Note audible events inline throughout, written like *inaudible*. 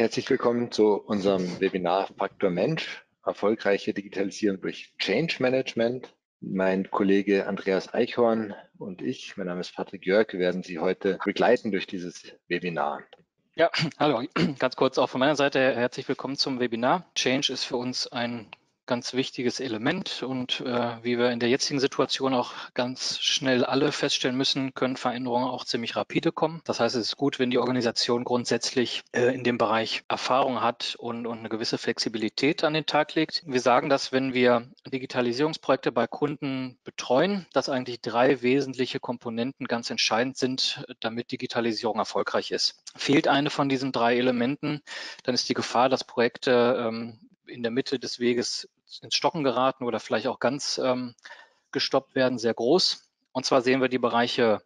Herzlich willkommen zu unserem Webinar Faktor Mensch, erfolgreiche Digitalisierung durch Change Management. Mein Kollege Andreas Eichhorn und ich, mein Name ist Patrick Jörg, werden Sie heute begleiten durch dieses Webinar. Ja, *clears throat* hallo, ganz kurz auch von meiner Seite herzlich willkommen zum Webinar. Change ist für uns ein ganz wichtiges Element und äh, wie wir in der jetzigen Situation auch ganz schnell alle feststellen müssen, können Veränderungen auch ziemlich rapide kommen. Das heißt, es ist gut, wenn die Organisation grundsätzlich äh, in dem Bereich Erfahrung hat und, und eine gewisse Flexibilität an den Tag legt. Wir sagen dass wenn wir Digitalisierungsprojekte bei Kunden betreuen, dass eigentlich drei wesentliche Komponenten ganz entscheidend sind, damit Digitalisierung erfolgreich ist. Fehlt eine von diesen drei Elementen, dann ist die Gefahr, dass Projekte ähm, in der Mitte des Weges ins Stocken geraten oder vielleicht auch ganz ähm, gestoppt werden, sehr groß. Und zwar sehen wir die Bereiche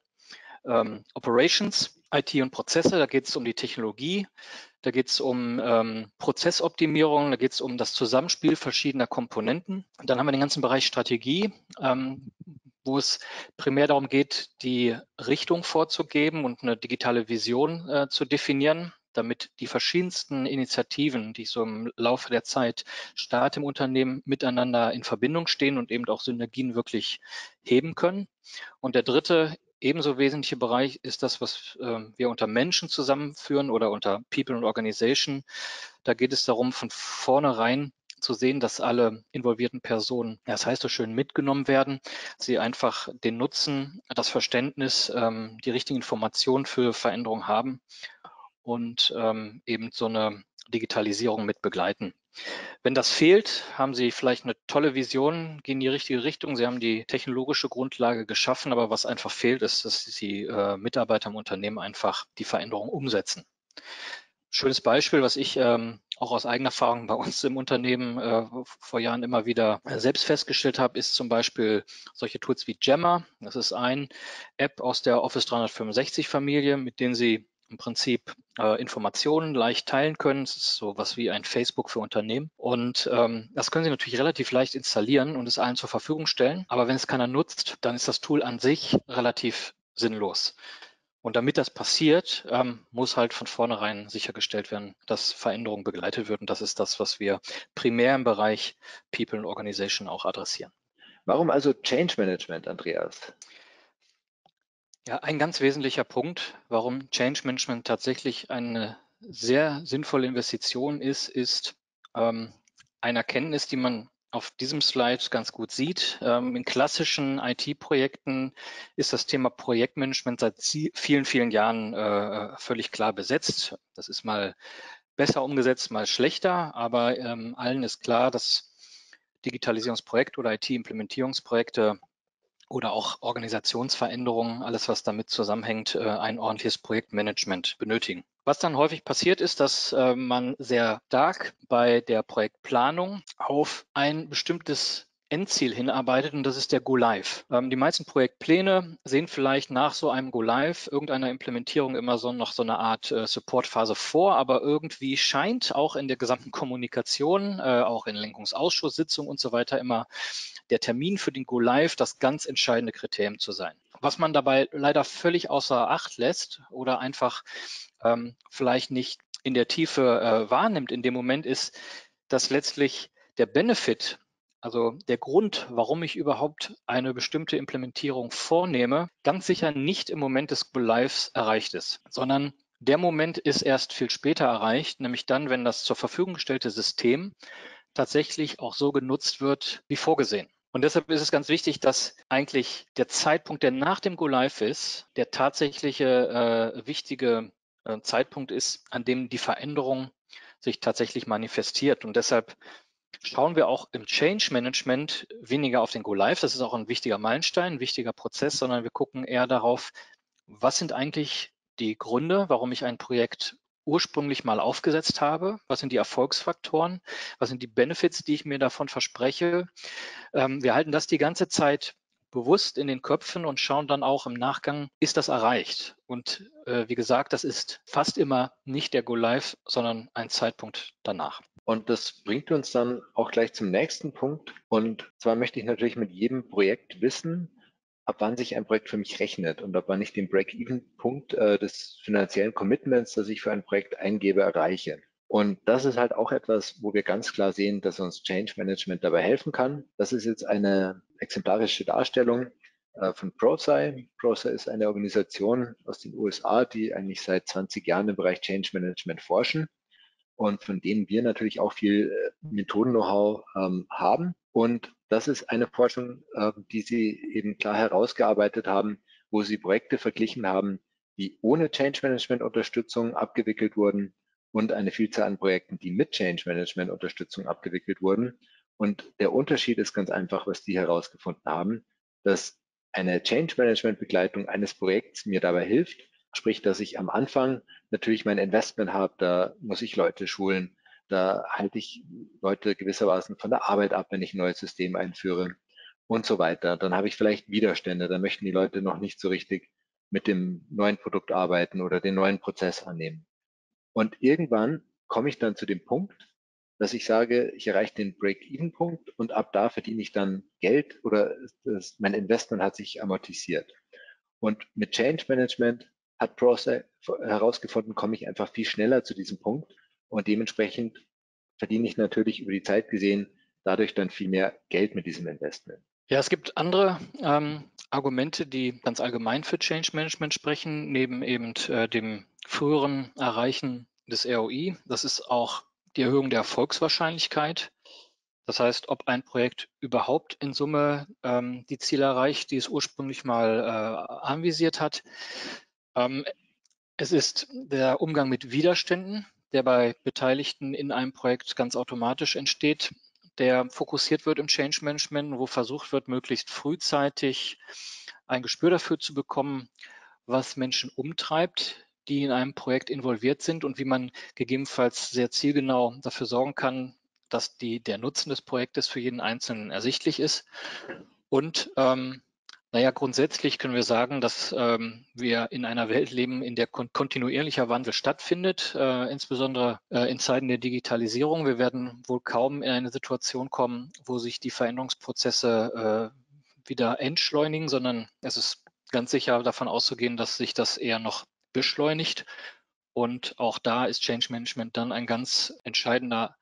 ähm, Operations, IT und Prozesse. Da geht es um die Technologie, da geht es um ähm, Prozessoptimierung, da geht es um das Zusammenspiel verschiedener Komponenten. Und dann haben wir den ganzen Bereich Strategie, ähm, wo es primär darum geht, die Richtung vorzugeben und eine digitale Vision äh, zu definieren damit die verschiedensten Initiativen, die so im Laufe der Zeit Staat im Unternehmen miteinander in Verbindung stehen und eben auch Synergien wirklich heben können. Und der dritte ebenso wesentliche Bereich ist das, was äh, wir unter Menschen zusammenführen oder unter People and Organization. Da geht es darum, von vornherein zu sehen, dass alle involvierten Personen, das heißt so schön, mitgenommen werden, sie einfach den Nutzen, das Verständnis, ähm, die richtigen Informationen für Veränderungen haben und ähm, eben so eine Digitalisierung mit begleiten. Wenn das fehlt, haben Sie vielleicht eine tolle Vision, gehen in die richtige Richtung. Sie haben die technologische Grundlage geschaffen, aber was einfach fehlt, ist, dass die äh, Mitarbeiter im Unternehmen einfach die Veränderung umsetzen. Schönes Beispiel, was ich ähm, auch aus eigener Erfahrung bei uns im Unternehmen äh, vor Jahren immer wieder selbst festgestellt habe, ist zum Beispiel solche Tools wie Jammer. Das ist ein App aus der Office 365 Familie, mit denen Sie im Prinzip äh, Informationen leicht teilen können. Es ist so was wie ein Facebook für Unternehmen. Und ähm, das können Sie natürlich relativ leicht installieren und es allen zur Verfügung stellen. Aber wenn es keiner nutzt, dann ist das Tool an sich relativ sinnlos. Und damit das passiert, ähm, muss halt von vornherein sichergestellt werden, dass Veränderung begleitet wird. Und das ist das, was wir primär im Bereich People and Organization auch adressieren. Warum also Change Management, Andreas? Ja, ein ganz wesentlicher Punkt, warum Change Management tatsächlich eine sehr sinnvolle Investition ist, ist ähm, eine Erkenntnis, die man auf diesem Slide ganz gut sieht. Ähm, in klassischen IT-Projekten ist das Thema Projektmanagement seit vielen, vielen Jahren äh, völlig klar besetzt. Das ist mal besser umgesetzt, mal schlechter, aber ähm, allen ist klar, dass Digitalisierungsprojekte oder IT-Implementierungsprojekte oder auch Organisationsveränderungen, alles was damit zusammenhängt, äh, ein ordentliches Projektmanagement benötigen. Was dann häufig passiert ist, dass äh, man sehr stark bei der Projektplanung auf ein bestimmtes Endziel hinarbeitet und das ist der Go Live. Ähm, die meisten Projektpläne sehen vielleicht nach so einem Go Live irgendeiner Implementierung immer so noch so eine Art äh, Supportphase vor, aber irgendwie scheint auch in der gesamten Kommunikation, äh, auch in Lenkungsausschusssitzungen und so weiter immer der Termin für den Go Live das ganz entscheidende Kriterium zu sein. Was man dabei leider völlig außer Acht lässt oder einfach ähm, vielleicht nicht in der Tiefe äh, wahrnimmt in dem Moment ist, dass letztlich der Benefit also der Grund, warum ich überhaupt eine bestimmte Implementierung vornehme, ganz sicher nicht im Moment des Go-Lives erreicht ist, sondern der Moment ist erst viel später erreicht, nämlich dann, wenn das zur Verfügung gestellte System tatsächlich auch so genutzt wird wie vorgesehen. Und deshalb ist es ganz wichtig, dass eigentlich der Zeitpunkt, der nach dem Go-Live ist, der tatsächliche äh, wichtige äh, Zeitpunkt ist, an dem die Veränderung sich tatsächlich manifestiert. Und deshalb schauen wir auch im Change Management weniger auf den Go Live. Das ist auch ein wichtiger Meilenstein, ein wichtiger Prozess, sondern wir gucken eher darauf, was sind eigentlich die Gründe, warum ich ein Projekt ursprünglich mal aufgesetzt habe? Was sind die Erfolgsfaktoren? Was sind die Benefits, die ich mir davon verspreche? Ähm, wir halten das die ganze Zeit bewusst in den Köpfen und schauen dann auch im Nachgang, ist das erreicht? Und äh, wie gesagt, das ist fast immer nicht der Go Live, sondern ein Zeitpunkt danach. Und das bringt uns dann auch gleich zum nächsten Punkt. Und zwar möchte ich natürlich mit jedem Projekt wissen, ab wann sich ein Projekt für mich rechnet und ab wann ich den Break-Even-Punkt äh, des finanziellen Commitments, das ich für ein Projekt eingebe, erreiche. Und das ist halt auch etwas, wo wir ganz klar sehen, dass uns Change Management dabei helfen kann. Das ist jetzt eine exemplarische Darstellung äh, von ProSci. ProSci ist eine Organisation aus den USA, die eigentlich seit 20 Jahren im Bereich Change Management forschen und von denen wir natürlich auch viel äh, Methoden-Know-how ähm, haben. Und das ist eine Forschung, äh, die sie eben klar herausgearbeitet haben, wo sie Projekte verglichen haben, die ohne Change Management Unterstützung abgewickelt wurden und eine Vielzahl an Projekten, die mit Change Management Unterstützung abgewickelt wurden. Und der Unterschied ist ganz einfach, was die herausgefunden haben, dass eine Change Management Begleitung eines Projekts mir dabei hilft, sprich, dass ich am Anfang natürlich mein Investment habe, da muss ich Leute schulen, da halte ich Leute gewissermaßen von der Arbeit ab, wenn ich ein neues System einführe und so weiter. Dann habe ich vielleicht Widerstände, da möchten die Leute noch nicht so richtig mit dem neuen Produkt arbeiten oder den neuen Prozess annehmen. Und irgendwann komme ich dann zu dem Punkt, dass ich sage, ich erreiche den Break-Even-Punkt und ab da verdiene ich dann Geld oder das, mein Investment hat sich amortisiert. Und mit Change Management hat Process herausgefunden, komme ich einfach viel schneller zu diesem Punkt und dementsprechend verdiene ich natürlich über die Zeit gesehen dadurch dann viel mehr Geld mit diesem Investment. Ja, es gibt andere ähm, Argumente, die ganz allgemein für Change Management sprechen, neben eben äh, dem früheren Erreichen des ROI. Das ist auch die Erhöhung der Erfolgswahrscheinlichkeit. Das heißt, ob ein Projekt überhaupt in Summe ähm, die Ziele erreicht, die es ursprünglich mal äh, anvisiert hat. Ähm, es ist der Umgang mit Widerständen, der bei Beteiligten in einem Projekt ganz automatisch entsteht, der fokussiert wird im Change Management, wo versucht wird, möglichst frühzeitig ein Gespür dafür zu bekommen, was Menschen umtreibt, die in einem Projekt involviert sind und wie man gegebenenfalls sehr zielgenau dafür sorgen kann, dass die, der Nutzen des Projektes für jeden Einzelnen ersichtlich ist. Und ähm, naja, grundsätzlich können wir sagen, dass ähm, wir in einer Welt leben, in der kon kontinuierlicher Wandel stattfindet, äh, insbesondere äh, in Zeiten der Digitalisierung. Wir werden wohl kaum in eine Situation kommen, wo sich die Veränderungsprozesse äh, wieder entschleunigen, sondern es ist ganz sicher davon auszugehen, dass sich das eher noch beschleunigt. Und auch da ist Change Management dann ein ganz entscheidender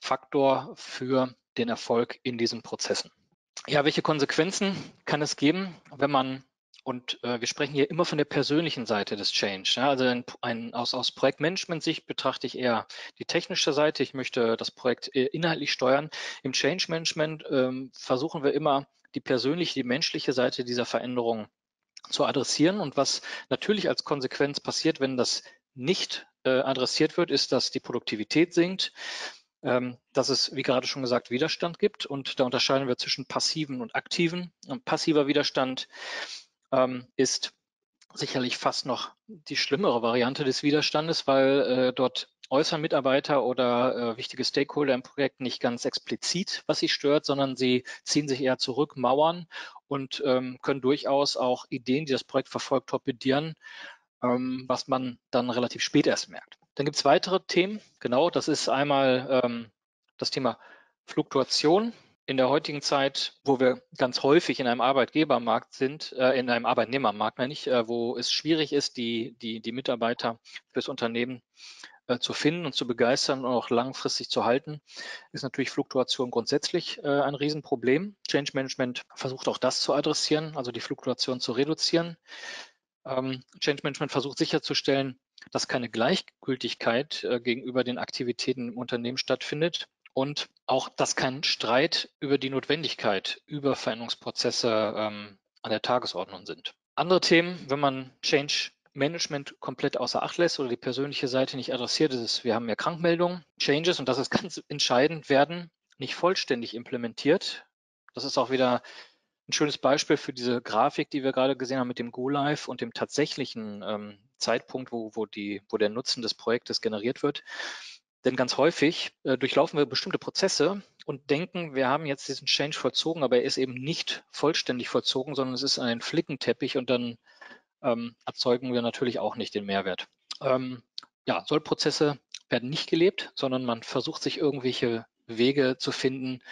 Faktor für den Erfolg in diesen Prozessen. Ja, welche Konsequenzen kann es geben, wenn man und äh, wir sprechen hier immer von der persönlichen Seite des Change. Ja, also ein, ein, aus, aus Projektmanagement-Sicht betrachte ich eher die technische Seite. Ich möchte das Projekt äh, inhaltlich steuern. Im Change Management ähm, versuchen wir immer die persönliche, die menschliche Seite dieser Veränderung zu adressieren. Und was natürlich als Konsequenz passiert, wenn das nicht äh, adressiert wird, ist, dass die Produktivität sinkt, dass es, wie gerade schon gesagt, Widerstand gibt. Und da unterscheiden wir zwischen passiven und aktiven. Und passiver Widerstand ähm, ist sicherlich fast noch die schlimmere Variante des Widerstandes, weil äh, dort äußern Mitarbeiter oder äh, wichtige Stakeholder im Projekt nicht ganz explizit, was sie stört, sondern sie ziehen sich eher zurück, mauern und ähm, können durchaus auch Ideen, die das Projekt verfolgt, torpedieren, ähm, was man dann relativ spät erst merkt. Dann gibt es weitere Themen. Genau, das ist einmal ähm, das Thema Fluktuation. In der heutigen Zeit, wo wir ganz häufig in einem Arbeitgebermarkt sind, äh, in einem Arbeitnehmermarkt, meine ich, äh, wo es schwierig ist, die, die, die Mitarbeiter fürs Unternehmen äh, zu finden und zu begeistern und auch langfristig zu halten, ist natürlich Fluktuation grundsätzlich äh, ein Riesenproblem. Change Management versucht auch das zu adressieren, also die Fluktuation zu reduzieren. Ähm, Change Management versucht sicherzustellen, dass keine Gleichgültigkeit äh, gegenüber den Aktivitäten im Unternehmen stattfindet und auch, dass kein Streit über die Notwendigkeit über Veränderungsprozesse ähm, an der Tagesordnung sind. Andere Themen, wenn man Change Management komplett außer Acht lässt oder die persönliche Seite nicht adressiert, ist wir haben mehr Krankmeldungen, Changes und das ist ganz entscheidend, werden nicht vollständig implementiert. Das ist auch wieder ein schönes Beispiel für diese Grafik, die wir gerade gesehen haben mit dem Go-Live und dem tatsächlichen ähm, Zeitpunkt, wo, wo, die, wo der Nutzen des Projektes generiert wird. Denn ganz häufig äh, durchlaufen wir bestimmte Prozesse und denken, wir haben jetzt diesen Change vollzogen, aber er ist eben nicht vollständig vollzogen, sondern es ist ein Flickenteppich und dann ähm, erzeugen wir natürlich auch nicht den Mehrwert. Ähm, ja, Sollprozesse werden nicht gelebt, sondern man versucht sich irgendwelche Wege zu finden,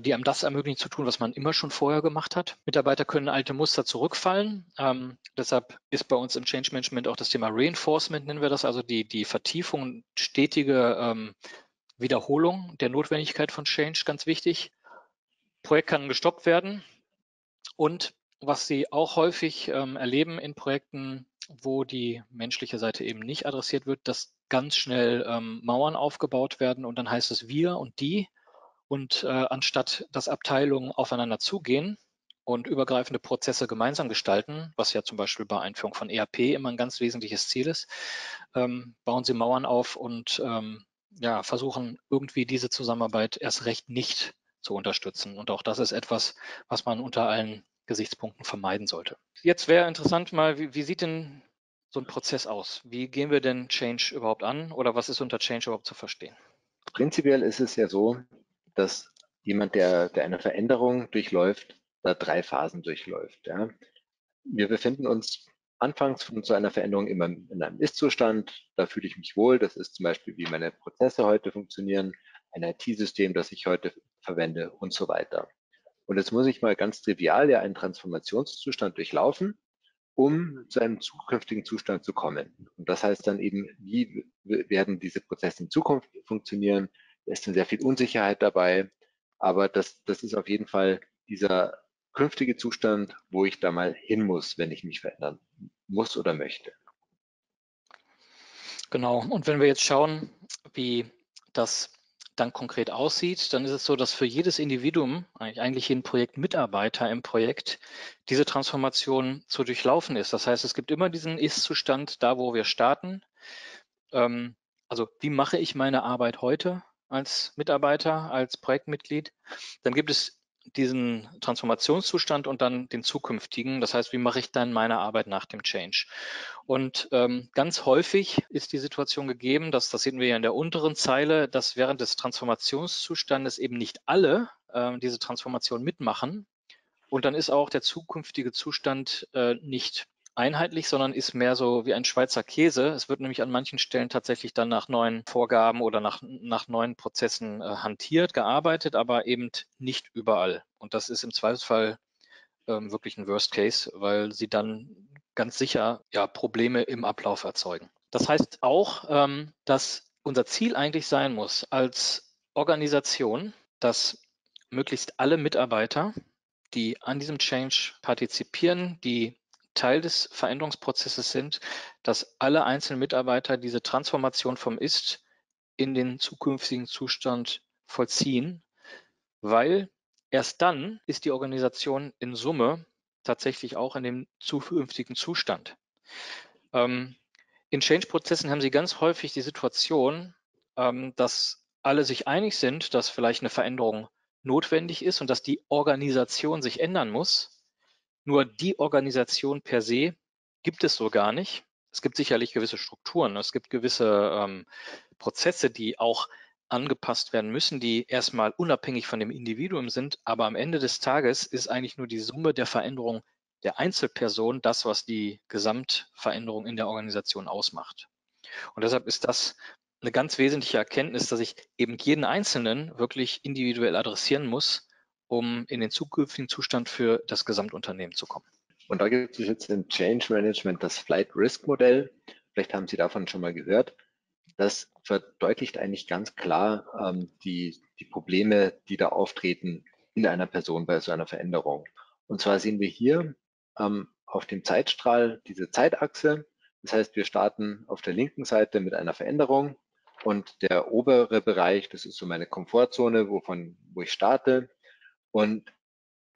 die einem das ermöglichen zu tun, was man immer schon vorher gemacht hat. Mitarbeiter können alte Muster zurückfallen. Ähm, deshalb ist bei uns im Change Management auch das Thema Reinforcement, nennen wir das, also die, die Vertiefung, stetige ähm, Wiederholung der Notwendigkeit von Change ganz wichtig. Projekt kann gestoppt werden. Und was Sie auch häufig ähm, erleben in Projekten, wo die menschliche Seite eben nicht adressiert wird, dass ganz schnell ähm, Mauern aufgebaut werden und dann heißt es wir und die. Und äh, anstatt dass Abteilungen aufeinander zugehen und übergreifende Prozesse gemeinsam gestalten, was ja zum Beispiel bei Einführung von ERP immer ein ganz wesentliches Ziel ist, ähm, bauen sie Mauern auf und ähm, ja, versuchen irgendwie diese Zusammenarbeit erst recht nicht zu unterstützen. Und auch das ist etwas, was man unter allen Gesichtspunkten vermeiden sollte. Jetzt wäre interessant mal, wie, wie sieht denn so ein Prozess aus? Wie gehen wir denn Change überhaupt an oder was ist unter Change überhaupt zu verstehen? Prinzipiell ist es ja so, dass jemand, der, der eine Veränderung durchläuft, da drei Phasen durchläuft. Ja. Wir befinden uns anfangs von so einer Veränderung immer in einem Ist-Zustand. Da fühle ich mich wohl. Das ist zum Beispiel, wie meine Prozesse heute funktionieren, ein IT-System, das ich heute verwende und so weiter. Und jetzt muss ich mal ganz trivial ja einen Transformationszustand durchlaufen, um zu einem zukünftigen Zustand zu kommen. Und das heißt dann eben, wie werden diese Prozesse in Zukunft funktionieren? Da ist dann sehr viel Unsicherheit dabei. Aber das, das ist auf jeden Fall dieser künftige Zustand, wo ich da mal hin muss, wenn ich mich verändern muss oder möchte. Genau. Und wenn wir jetzt schauen, wie das dann konkret aussieht, dann ist es so, dass für jedes Individuum, eigentlich jeden Projektmitarbeiter im Projekt, diese Transformation zu durchlaufen ist. Das heißt, es gibt immer diesen Ist-Zustand da, wo wir starten. Ähm, also wie mache ich meine Arbeit heute als Mitarbeiter, als Projektmitglied? Dann gibt es diesen Transformationszustand und dann den zukünftigen. Das heißt, wie mache ich dann meine Arbeit nach dem Change? Und ähm, ganz häufig ist die Situation gegeben, dass das sehen wir ja in der unteren Zeile, dass während des Transformationszustandes eben nicht alle äh, diese Transformation mitmachen. Und dann ist auch der zukünftige Zustand äh, nicht einheitlich, sondern ist mehr so wie ein Schweizer Käse. Es wird nämlich an manchen Stellen tatsächlich dann nach neuen Vorgaben oder nach, nach neuen Prozessen äh, hantiert, gearbeitet, aber eben nicht überall. Und das ist im Zweifelsfall ähm, wirklich ein Worst Case, weil sie dann ganz sicher ja, Probleme im Ablauf erzeugen. Das heißt auch, ähm, dass unser Ziel eigentlich sein muss als Organisation, dass möglichst alle Mitarbeiter, die an diesem Change partizipieren, die Teil des Veränderungsprozesses sind, dass alle einzelnen Mitarbeiter diese Transformation vom Ist in den zukünftigen Zustand vollziehen, weil erst dann ist die Organisation in Summe tatsächlich auch in dem zukünftigen Zustand. Ähm, in Change-Prozessen haben Sie ganz häufig die Situation, ähm, dass alle sich einig sind, dass vielleicht eine Veränderung notwendig ist und dass die Organisation sich ändern muss. Nur die Organisation per se gibt es so gar nicht. Es gibt sicherlich gewisse Strukturen, es gibt gewisse ähm, Prozesse, die auch angepasst werden müssen, die erstmal unabhängig von dem Individuum sind, aber am Ende des Tages ist eigentlich nur die Summe der Veränderung der Einzelperson das, was die Gesamtveränderung in der Organisation ausmacht. Und deshalb ist das eine ganz wesentliche Erkenntnis, dass ich eben jeden Einzelnen wirklich individuell adressieren muss, um in den zukünftigen Zustand für das Gesamtunternehmen zu kommen. Und da gibt es jetzt im Change Management das Flight Risk Modell. Vielleicht haben Sie davon schon mal gehört. Das verdeutlicht eigentlich ganz klar ähm, die, die Probleme, die da auftreten in einer Person bei so einer Veränderung. Und zwar sehen wir hier ähm, auf dem Zeitstrahl diese Zeitachse. Das heißt, wir starten auf der linken Seite mit einer Veränderung und der obere Bereich, das ist so meine Komfortzone, wovon, wo ich starte. Und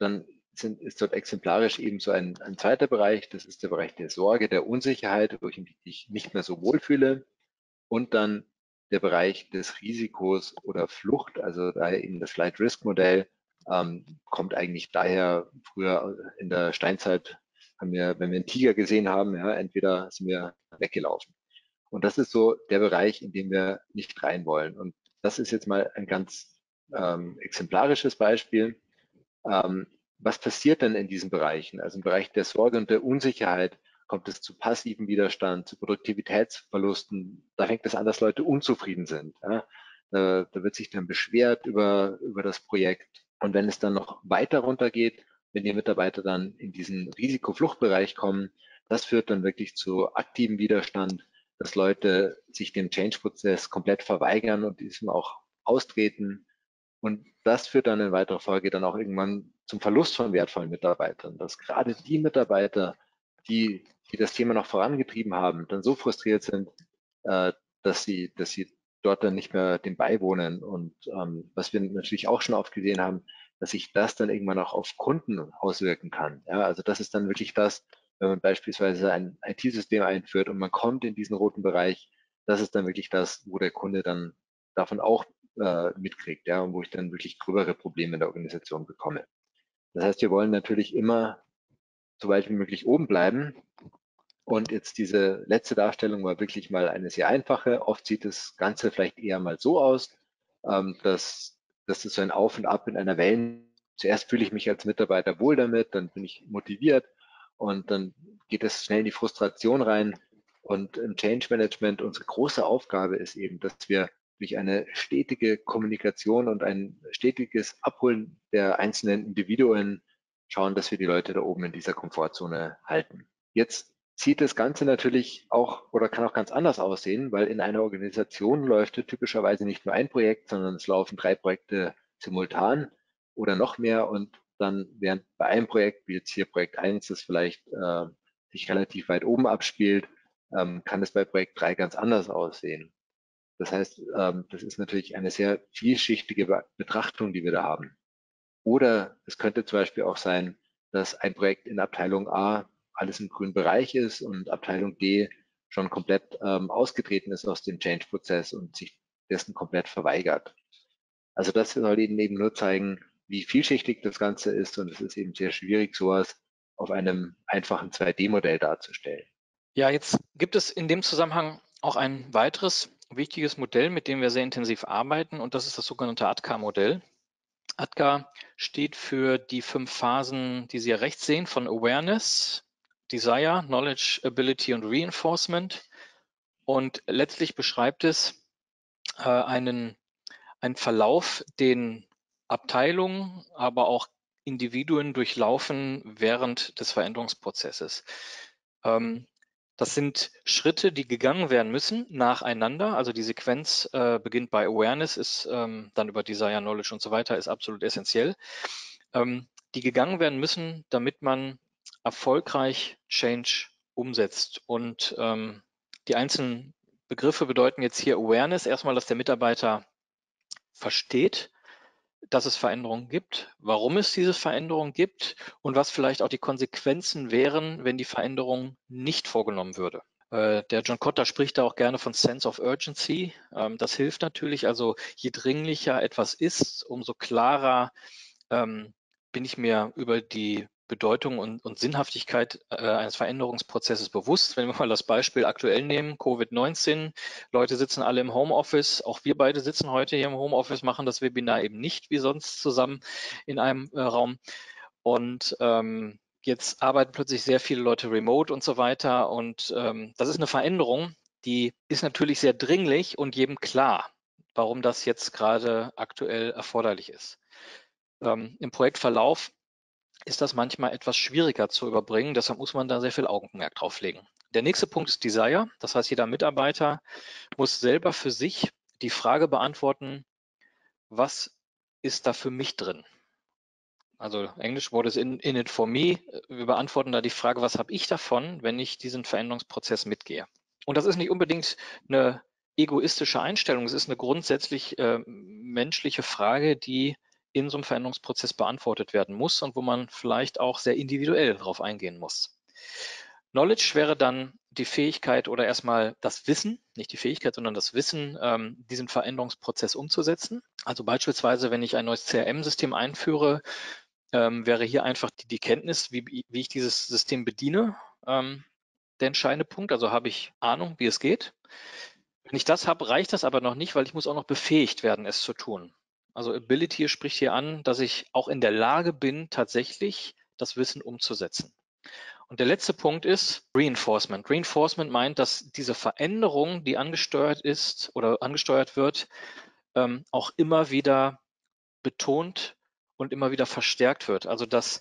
dann sind, ist dort exemplarisch eben so ein, ein zweiter Bereich, das ist der Bereich der Sorge, der Unsicherheit, wo ich mich nicht mehr so wohlfühle. Und dann der Bereich des Risikos oder Flucht, also daher eben das Flight Risk Modell, ähm, kommt eigentlich daher, früher in der Steinzeit haben wir, wenn wir einen Tiger gesehen haben, ja, entweder sind wir weggelaufen. Und das ist so der Bereich, in dem wir nicht rein wollen. Und das ist jetzt mal ein ganz ähm, exemplarisches Beispiel. Ähm, was passiert denn in diesen Bereichen? Also im Bereich der Sorge und der Unsicherheit kommt es zu passiven Widerstand, zu Produktivitätsverlusten. Da fängt es an, dass Leute unzufrieden sind. Ja? Da, da, wird sich dann beschwert über, über das Projekt. Und wenn es dann noch weiter runtergeht, wenn die Mitarbeiter dann in diesen Risikofluchtbereich kommen, das führt dann wirklich zu aktivem Widerstand, dass Leute sich dem Change-Prozess komplett verweigern und diesem auch austreten. Und das führt dann in weiterer Folge dann auch irgendwann zum Verlust von wertvollen Mitarbeitern, dass gerade die Mitarbeiter, die, die das Thema noch vorangetrieben haben, dann so frustriert sind, äh, dass sie, dass sie dort dann nicht mehr dem beiwohnen. Und ähm, was wir natürlich auch schon oft gesehen haben, dass sich das dann irgendwann auch auf Kunden auswirken kann. Ja, also das ist dann wirklich das, wenn man beispielsweise ein IT-System einführt und man kommt in diesen roten Bereich, das ist dann wirklich das, wo der Kunde dann davon auch äh, mitkriegt, ja, und wo ich dann wirklich gröbere Probleme in der Organisation bekomme. Das heißt, wir wollen natürlich immer so weit wie möglich oben bleiben. Und jetzt diese letzte Darstellung war wirklich mal eine sehr einfache. Oft sieht das Ganze vielleicht eher mal so aus, ähm, dass, dass das so ein Auf und Ab in einer Wellen. Zuerst fühle ich mich als Mitarbeiter wohl damit, dann bin ich motiviert und dann geht es schnell in die Frustration rein. Und im Change Management, unsere große Aufgabe ist eben, dass wir durch eine stetige Kommunikation und ein stetiges Abholen der einzelnen Individuen schauen, dass wir die Leute da oben in dieser Komfortzone halten. Jetzt sieht das Ganze natürlich auch oder kann auch ganz anders aussehen, weil in einer Organisation läuft typischerweise nicht nur ein Projekt, sondern es laufen drei Projekte simultan oder noch mehr und dann während bei einem Projekt, wie jetzt hier Projekt 1, das vielleicht äh, sich relativ weit oben abspielt, ähm, kann es bei Projekt 3 ganz anders aussehen. Das heißt, ähm, das ist natürlich eine sehr vielschichtige Betrachtung, die wir da haben. Oder es könnte zum Beispiel auch sein, dass ein Projekt in Abteilung A alles im grünen Bereich ist und Abteilung D schon komplett ähm, ausgetreten ist aus dem Change-Prozess und sich dessen komplett verweigert. Also das soll Ihnen eben nur zeigen, wie vielschichtig das Ganze ist und es ist eben sehr schwierig, sowas auf einem einfachen 2D-Modell darzustellen. Ja, jetzt gibt es in dem Zusammenhang auch ein weiteres wichtiges Modell, mit dem wir sehr intensiv arbeiten und das ist das sogenannte ATKA-Modell. ATKA steht für die fünf Phasen, die Sie ja rechts sehen, von Awareness, Desire, Knowledge, Ability und Reinforcement. Und letztlich beschreibt es äh, einen, einen Verlauf, den Abteilungen, aber auch Individuen durchlaufen während des Veränderungsprozesses. Ähm, das sind Schritte, die gegangen werden müssen nacheinander. Also die Sequenz äh, beginnt bei Awareness, ist ähm, dann über Desire, Knowledge und so weiter, ist absolut essentiell. Ähm, die gegangen werden müssen, damit man erfolgreich Change umsetzt. Und ähm, die einzelnen Begriffe bedeuten jetzt hier Awareness, erstmal, dass der Mitarbeiter versteht, dass es Veränderungen gibt, warum es diese Veränderungen gibt und was vielleicht auch die Konsequenzen wären, wenn die Veränderung nicht vorgenommen würde. Äh, der John Cotter spricht da auch gerne von Sense of Urgency. Ähm, das hilft natürlich. Also je dringlicher etwas ist, umso klarer ähm, bin ich mir über die Bedeutung und, und Sinnhaftigkeit äh, eines Veränderungsprozesses bewusst. Wenn wir mal das Beispiel aktuell nehmen, Covid-19, Leute sitzen alle im Homeoffice, auch wir beide sitzen heute hier im Homeoffice, machen das Webinar eben nicht wie sonst zusammen in einem äh, Raum. Und ähm, jetzt arbeiten plötzlich sehr viele Leute remote und so weiter. Und ähm, das ist eine Veränderung, die ist natürlich sehr dringlich und jedem klar, warum das jetzt gerade aktuell erforderlich ist. Ähm, Im Projektverlauf ist das manchmal etwas schwieriger zu überbringen. Deshalb muss man da sehr viel Augenmerk drauf legen. Der nächste Punkt ist Desire. Das heißt, jeder Mitarbeiter muss selber für sich die Frage beantworten, was ist da für mich drin? Also Englisch Wort ist in, in it for me. Wir beantworten da die Frage, was habe ich davon, wenn ich diesen Veränderungsprozess mitgehe? Und das ist nicht unbedingt eine egoistische Einstellung. Es ist eine grundsätzlich äh, menschliche Frage, die in so einem Veränderungsprozess beantwortet werden muss und wo man vielleicht auch sehr individuell darauf eingehen muss. Knowledge wäre dann die Fähigkeit oder erstmal das Wissen, nicht die Fähigkeit, sondern das Wissen, ähm, diesen Veränderungsprozess umzusetzen. Also beispielsweise, wenn ich ein neues CRM-System einführe, ähm, wäre hier einfach die, die Kenntnis, wie, wie, ich dieses System bediene, ähm, der entscheidende Punkt. Also habe ich Ahnung, wie es geht. Wenn ich das habe, reicht das aber noch nicht, weil ich muss auch noch befähigt werden, es zu tun. Also Ability spricht hier an, dass ich auch in der Lage bin, tatsächlich das Wissen umzusetzen. Und der letzte Punkt ist Reinforcement. Reinforcement meint, dass diese Veränderung, die angesteuert ist oder angesteuert wird, ähm, auch immer wieder betont und immer wieder verstärkt wird. Also dass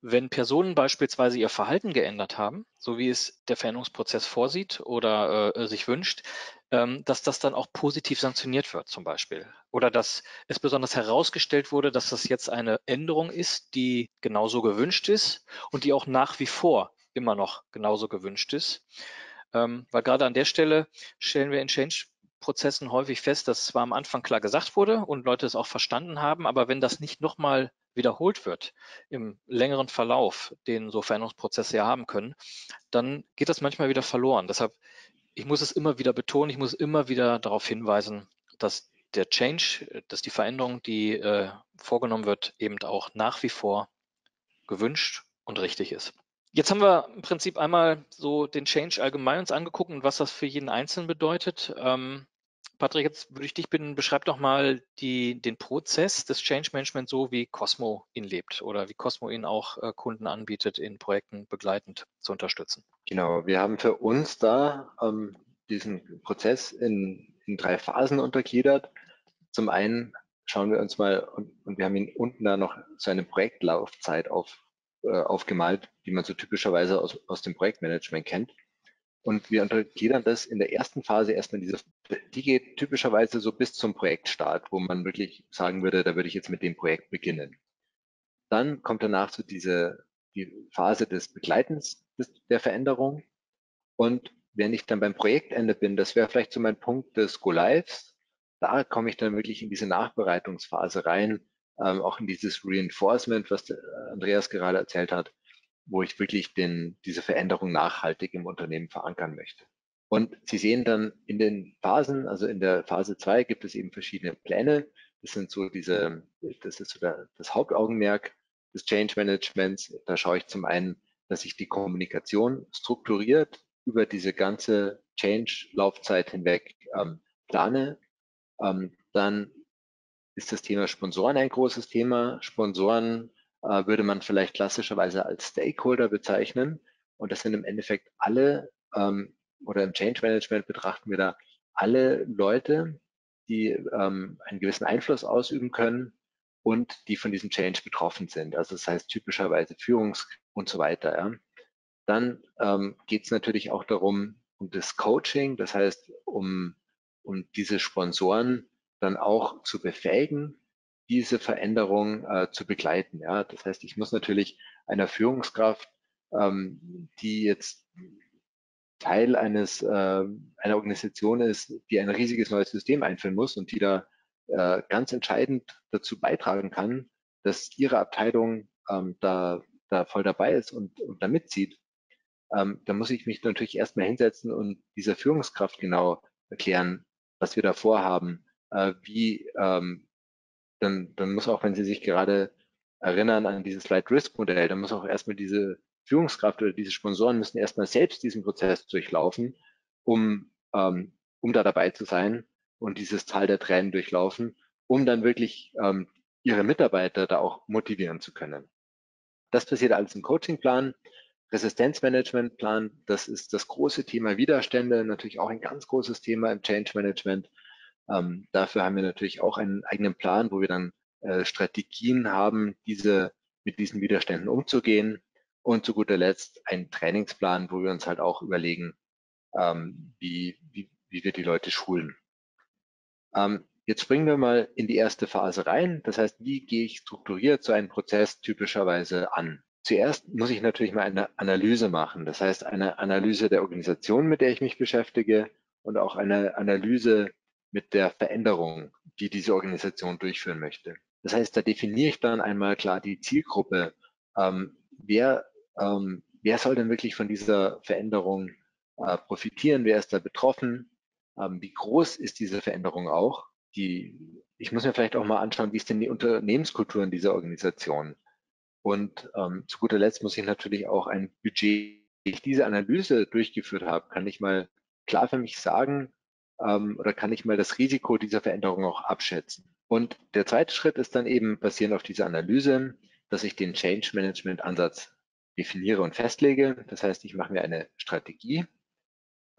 wenn Personen beispielsweise ihr Verhalten geändert haben, so wie es der Veränderungsprozess vorsieht oder äh, sich wünscht, dass das dann auch positiv sanktioniert wird zum Beispiel. Oder dass es besonders herausgestellt wurde, dass das jetzt eine Änderung ist, die genauso gewünscht ist und die auch nach wie vor immer noch genauso gewünscht ist. Ähm, weil gerade an der Stelle stellen wir in Change-Prozessen häufig fest, dass zwar am Anfang klar gesagt wurde und Leute es auch verstanden haben, aber wenn das nicht nochmal wiederholt wird im längeren Verlauf, den so Veränderungsprozesse ja haben können, dann geht das manchmal wieder verloren. Deshalb ich muss es immer wieder betonen, ich muss immer wieder darauf hinweisen, dass der Change, dass die Veränderung, die äh, vorgenommen wird, eben auch nach wie vor gewünscht und richtig ist. Jetzt haben wir im Prinzip einmal so den Change allgemein uns angeguckt und was das für jeden Einzelnen bedeutet. Ähm, Patrick, jetzt würde ich dich bitten, beschreib doch mal die, den Prozess des Change Management so, wie Cosmo ihn lebt oder wie Cosmo ihn auch äh, Kunden anbietet, in Projekten begleitend zu unterstützen. Genau, wir haben für uns da ähm, diesen Prozess in, in drei Phasen untergliedert. Zum einen schauen wir uns mal, und, und wir haben ihn unten da noch so eine Projektlaufzeit auf, äh, aufgemalt, die man so typischerweise aus, aus dem Projektmanagement kennt. Und wir untergliedern das in der ersten Phase erstmal diese, die geht typischerweise so bis zum Projektstart, wo man wirklich sagen würde, da würde ich jetzt mit dem Projekt beginnen. Dann kommt danach so diese, die Phase des Begleitens des, der Veränderung. Und wenn ich dann beim Projektende bin, das wäre vielleicht so mein Punkt des Go-Lives, da komme ich dann wirklich in diese Nachbereitungsphase rein, ähm, auch in dieses Reinforcement, was Andreas gerade erzählt hat, wo ich wirklich den, diese Veränderung nachhaltig im Unternehmen verankern möchte. Und Sie sehen dann in den Phasen, also in der Phase zwei gibt es eben verschiedene Pläne. Das sind so diese, das ist so der, das Hauptaugenmerk des Change Managements. Da schaue ich zum einen, dass ich die Kommunikation strukturiert über diese ganze Change-Laufzeit hinweg ähm, plane. Ähm, dann ist das Thema Sponsoren ein großes Thema. Sponsoren äh, würde man vielleicht klassischerweise als Stakeholder bezeichnen. Und das sind im Endeffekt alle, ähm, oder im Change Management betrachten wir da alle Leute, die ähm, einen gewissen Einfluss ausüben können und die von diesem Change betroffen sind. Also das heißt typischerweise Führungs- und so weiter. Ja. Dann ähm, geht es natürlich auch darum, um das Coaching, das heißt, um, um diese Sponsoren dann auch zu befähigen, diese Veränderung äh, zu begleiten. Ja, das heißt, ich muss natürlich einer Führungskraft, ähm, die jetzt Teil eines äh, einer Organisation ist, die ein riesiges neues System einführen muss und die da äh, ganz entscheidend dazu beitragen kann, dass ihre Abteilung ähm, da, da voll dabei ist und, und da mitzieht, ähm, da muss ich mich natürlich erstmal hinsetzen und dieser Führungskraft genau erklären, was wir da vorhaben, äh, wie, ähm, dann, dann muss auch, wenn Sie sich gerade erinnern an dieses Light Risk Modell, dann muss auch erstmal diese Führungskraft oder diese Sponsoren müssen erstmal selbst diesen Prozess durchlaufen, um, ähm, um da dabei zu sein und dieses Tal der Tränen durchlaufen, um dann wirklich ähm, ihre Mitarbeiter da auch motivieren zu können. Das passiert alles im Coachingplan. Resistenzmanagementplan, das ist das große Thema Widerstände, natürlich auch ein ganz großes Thema im Change Management. Ähm, dafür haben wir natürlich auch einen eigenen Plan, wo wir dann äh, Strategien haben, diese mit diesen Widerständen umzugehen. Und zu guter Letzt einen Trainingsplan, wo wir uns halt auch überlegen, ähm, wie, wie, wie wir die Leute schulen. Ähm, jetzt springen wir mal in die erste Phase rein. Das heißt, wie gehe ich strukturiert so einen Prozess typischerweise an? Zuerst muss ich natürlich mal eine Analyse machen. Das heißt, eine Analyse der Organisation, mit der ich mich beschäftige und auch eine Analyse mit der Veränderung, die diese Organisation durchführen möchte. Das heißt, da definiere ich dann einmal klar die Zielgruppe. Ähm, wer, ähm, wer soll denn wirklich von dieser Veränderung äh, profitieren? Wer ist da betroffen? Ähm, wie groß ist diese Veränderung auch? Die, ich muss mir vielleicht auch mal anschauen, wie ist denn die Unternehmenskultur in dieser Organisation? Und ähm, zu guter Letzt muss ich natürlich auch ein Budget, ich diese Analyse durchgeführt habe, kann ich mal klar für mich sagen, ähm, oder kann ich mal das Risiko dieser Veränderung auch abschätzen. Und der zweite Schritt ist dann eben basierend auf dieser Analyse, dass ich den Change Management Ansatz definiere und festlege. Das heißt, ich mache mir eine Strategie.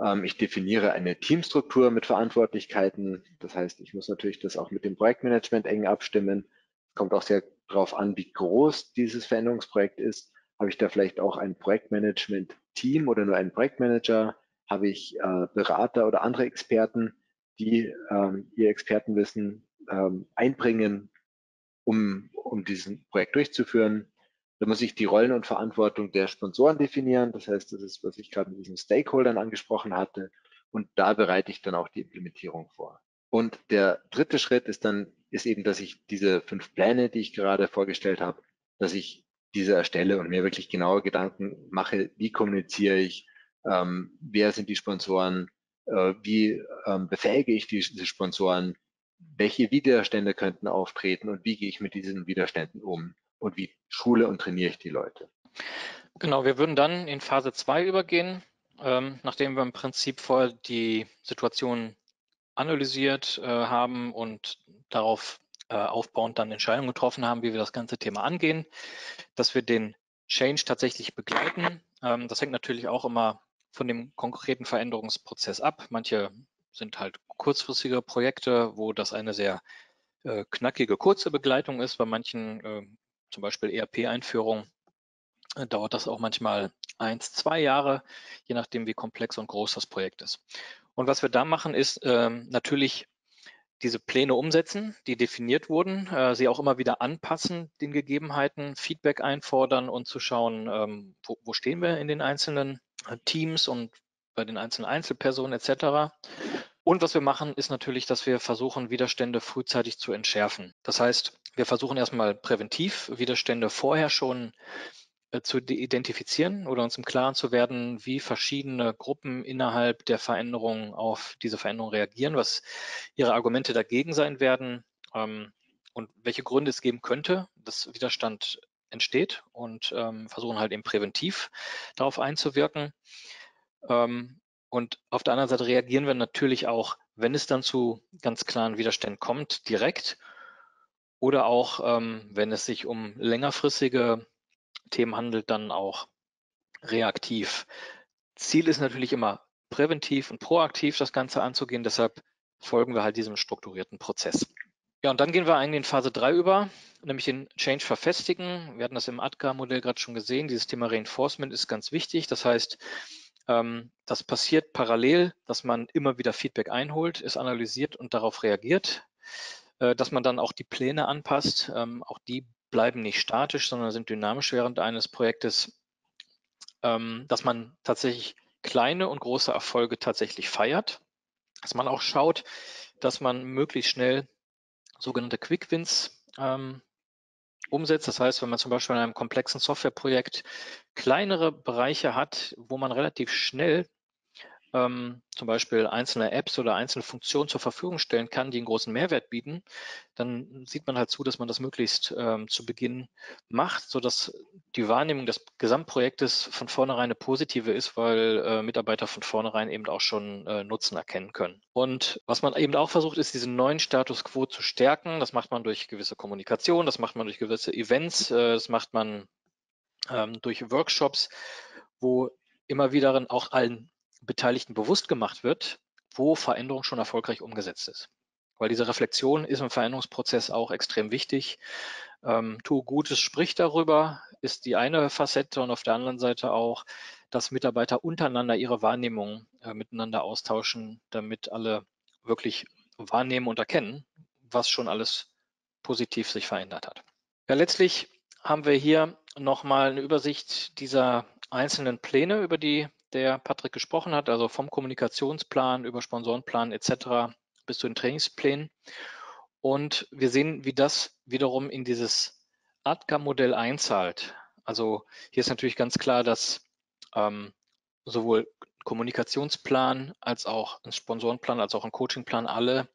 Ähm, ich definiere eine Teamstruktur mit Verantwortlichkeiten. Das heißt, ich muss natürlich das auch mit dem Projektmanagement eng abstimmen. Kommt auch sehr darauf an, wie groß dieses Veränderungsprojekt ist. Habe ich da vielleicht auch ein Projektmanagement-Team oder nur einen Projektmanager? Habe ich äh, Berater oder andere Experten, die ähm, ihr Expertenwissen ähm, einbringen, um, um diesen Projekt durchzuführen? Da muss ich die Rollen und Verantwortung der Sponsoren definieren. Das heißt, das ist, was ich gerade mit diesen Stakeholdern angesprochen hatte. Und da bereite ich dann auch die Implementierung vor. Und der dritte Schritt ist dann, ist eben, dass ich diese fünf Pläne, die ich gerade vorgestellt habe, dass ich diese erstelle und mir wirklich genaue Gedanken mache, wie kommuniziere ich, ähm, wer sind die Sponsoren, äh, wie ähm, befähige ich diese Sponsoren, welche Widerstände könnten auftreten und wie gehe ich mit diesen Widerständen um und wie schule und trainiere ich die Leute. Genau, wir würden dann in Phase 2 übergehen, ähm, nachdem wir im Prinzip vorher die Situation analysiert äh, haben und darauf äh, aufbauend dann Entscheidungen getroffen haben, wie wir das ganze Thema angehen, dass wir den Change tatsächlich begleiten. Ähm, das hängt natürlich auch immer von dem konkreten Veränderungsprozess ab. Manche sind halt kurzfristige Projekte, wo das eine sehr äh, knackige, kurze Begleitung ist. Bei manchen, äh, zum Beispiel ERP-Einführung, äh, dauert das auch manchmal eins, zwei Jahre, je nachdem, wie komplex und groß das Projekt ist. Und was wir da machen, ist ähm, natürlich diese Pläne umsetzen, die definiert wurden, äh, sie auch immer wieder anpassen den Gegebenheiten, Feedback einfordern und zu schauen, ähm, wo, wo stehen wir in den einzelnen äh, Teams und bei den einzelnen Einzelpersonen etc. Und was wir machen, ist natürlich, dass wir versuchen, Widerstände frühzeitig zu entschärfen. Das heißt, wir versuchen erstmal präventiv Widerstände vorher schon zu identifizieren oder uns im Klaren zu werden, wie verschiedene Gruppen innerhalb der Veränderung auf diese Veränderung reagieren, was ihre Argumente dagegen sein werden ähm, und welche Gründe es geben könnte, dass Widerstand entsteht und ähm, versuchen halt eben präventiv darauf einzuwirken. Ähm, und auf der anderen Seite reagieren wir natürlich auch, wenn es dann zu ganz klaren Widerständen kommt, direkt oder auch, ähm, wenn es sich um längerfristige Themen handelt, dann auch reaktiv. Ziel ist natürlich immer präventiv und proaktiv das Ganze anzugehen. Deshalb folgen wir halt diesem strukturierten Prozess. Ja, und dann gehen wir eigentlich in Phase 3 über, nämlich den Change verfestigen. Wir hatten das im ADGA-Modell gerade schon gesehen. Dieses Thema Reinforcement ist ganz wichtig. Das heißt, ähm, das passiert parallel, dass man immer wieder Feedback einholt, es analysiert und darauf reagiert, äh, dass man dann auch die Pläne anpasst. Ähm, auch die bleiben nicht statisch, sondern sind dynamisch während eines Projektes, ähm, dass man tatsächlich kleine und große Erfolge tatsächlich feiert, dass man auch schaut, dass man möglichst schnell sogenannte Quick Wins ähm, umsetzt. Das heißt, wenn man zum Beispiel in einem komplexen Softwareprojekt kleinere Bereiche hat, wo man relativ schnell ähm, zum Beispiel einzelne Apps oder einzelne Funktionen zur Verfügung stellen kann, die einen großen Mehrwert bieten, dann sieht man halt zu, dass man das möglichst ähm, zu Beginn macht, sodass die Wahrnehmung des Gesamtprojektes von vornherein eine positive ist, weil äh, Mitarbeiter von vornherein eben auch schon äh, Nutzen erkennen können. Und was man eben auch versucht, ist diesen neuen Status quo zu stärken. Das macht man durch gewisse Kommunikation, das macht man durch gewisse Events, äh, das macht man ähm, durch Workshops, wo immer wieder auch allen Beteiligten bewusst gemacht wird, wo Veränderung schon erfolgreich umgesetzt ist. Weil diese Reflexion ist im Veränderungsprozess auch extrem wichtig. Ähm, tu Gutes, sprich darüber, ist die eine Facette und auf der anderen Seite auch, dass Mitarbeiter untereinander ihre Wahrnehmung äh, miteinander austauschen, damit alle wirklich wahrnehmen und erkennen, was schon alles positiv sich verändert hat. Ja, letztlich haben wir hier nochmal eine Übersicht dieser einzelnen Pläne, über die der Patrick gesprochen hat, also vom Kommunikationsplan über Sponsorenplan etc. bis zu den Trainingsplänen. Und wir sehen, wie das wiederum in dieses ADCA-Modell einzahlt. Also hier ist natürlich ganz klar, dass ähm, sowohl Kommunikationsplan als auch ein Sponsorenplan als auch ein Coachingplan alle